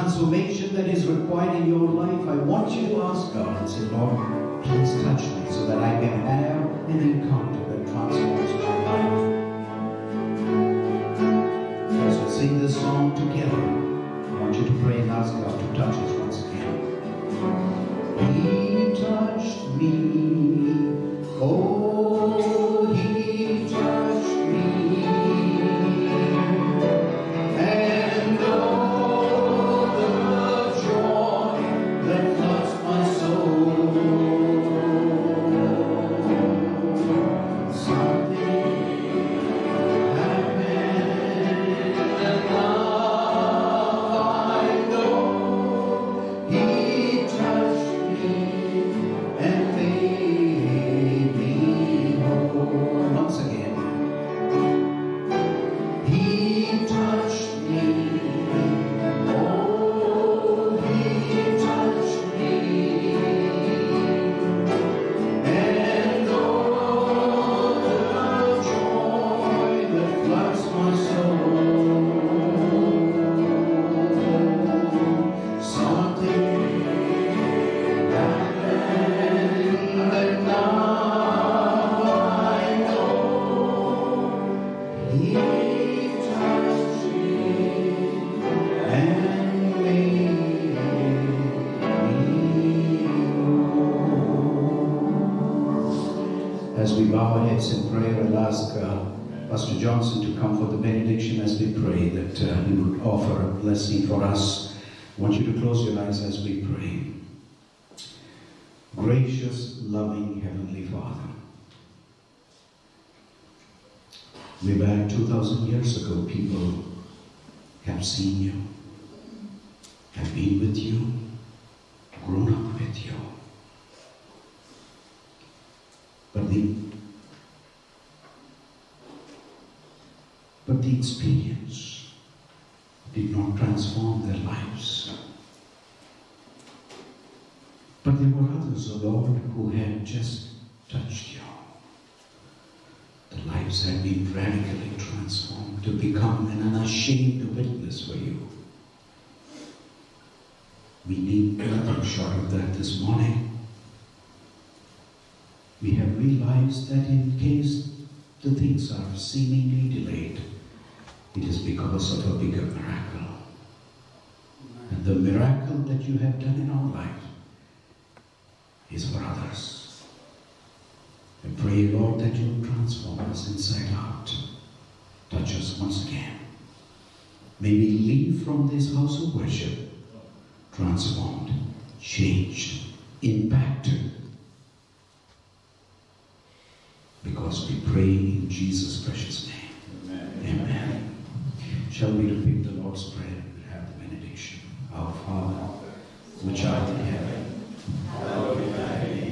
amados, bem the experience did not transform their lives. But there were others, O Lord, who had just touched you. The lives had been radically transformed to become an unashamed witness for you. We need nothing short of that this morning. We have realized that in case the things are seemingly delayed, it is because of a bigger miracle. And the miracle that you have done in our life is for others. I pray, Lord, that you transform us inside out. Touch us once again. May we leave from this house of worship transformed, changed, impacted. Because we pray in Jesus' precious name. Amen. Amen. Shall we repeat the Lord's Prayer and have the benediction? Our Father, which art in heaven, hallowed be thy name.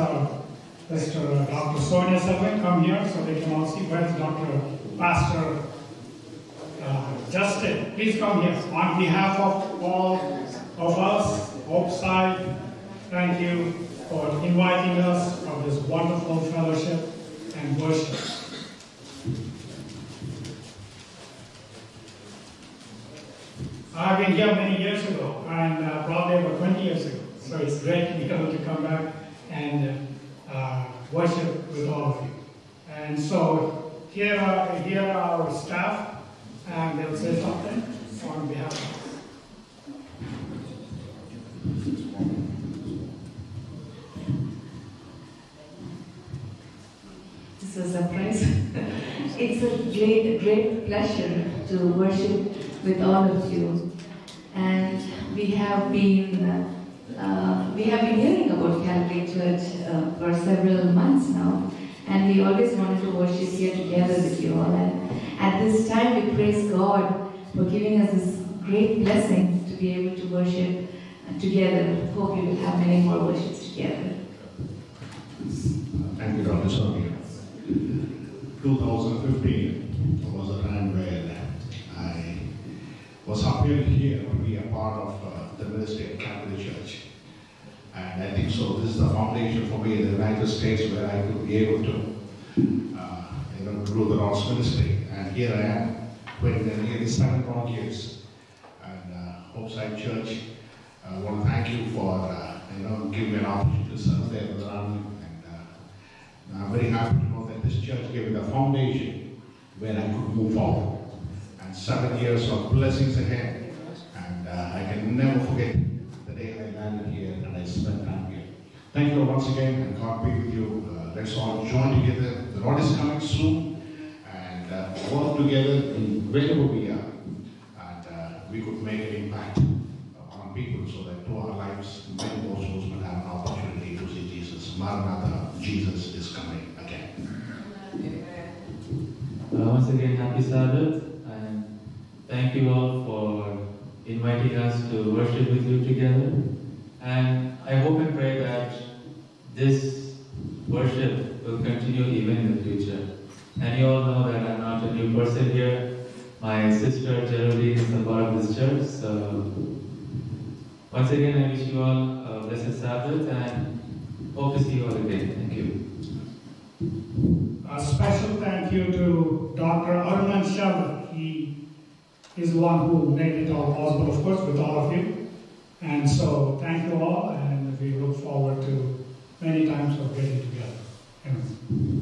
Uh, Mr. Dr. Sonia Selvin? Come here so they can all see. Where is Dr. Pastor uh, Justin? Please come here. On behalf of all of us, HopeSide, thank you for inviting us for this wonderful fellowship and worship. I've been here many years ago, and uh, probably over 20 years ago. So it's great to be able to come back and uh, worship with all of you. And so here are, here are our staff, and they'll say something on behalf of us. This is a surprise. *laughs* it's a great, great pleasure to worship with all of you. And we have been, uh, uh, we have been hearing about Calvary Church uh, for several months now. And we always wanted to worship here together with you all. And at this time, we praise God for giving us this great blessing to be able to worship together. Hope we will have many more worships together. Thank you, Dr. Sonia. 2015 was a time when I was appeared here to be a part of uh, the ministry at Calvary Church. And I think so this is the foundation for me in the United States where I could be able to uh, you know, do the Lord's ministry. And here I am, when nearly seven long years. And uh, HopeSide Church, I want to thank you for uh, you know, giving me an opportunity to serve there the army. And uh, I'm very happy to know that this church gave me the foundation where I could move forward. And seven years of blessings ahead. And uh, I can never forget the day I landed here and I spent time here. Thank you once again and God be with you. Uh, let's all join together. The Lord is coming soon and uh, work together in wherever we are. And uh, we could make an impact on people so that through our lives, many more souls will have an opportunity to see Jesus. Maranatha, Jesus is coming again. Uh, once again, happy Sabbath, and thank you all for inviting us to worship with you together. And I hope and pray that this worship will continue even in the future. And you all know that I'm not a new person here. My sister Geraldine is a part of this church. So once again, I wish you all a blessed Sabbath and hope to see you all again. Thank you. A special thank you to Dr. Arman Sharma. He is the one who made it all possible, of course, with all of you. And so thank you all, and we look forward to many times of getting together. Amen.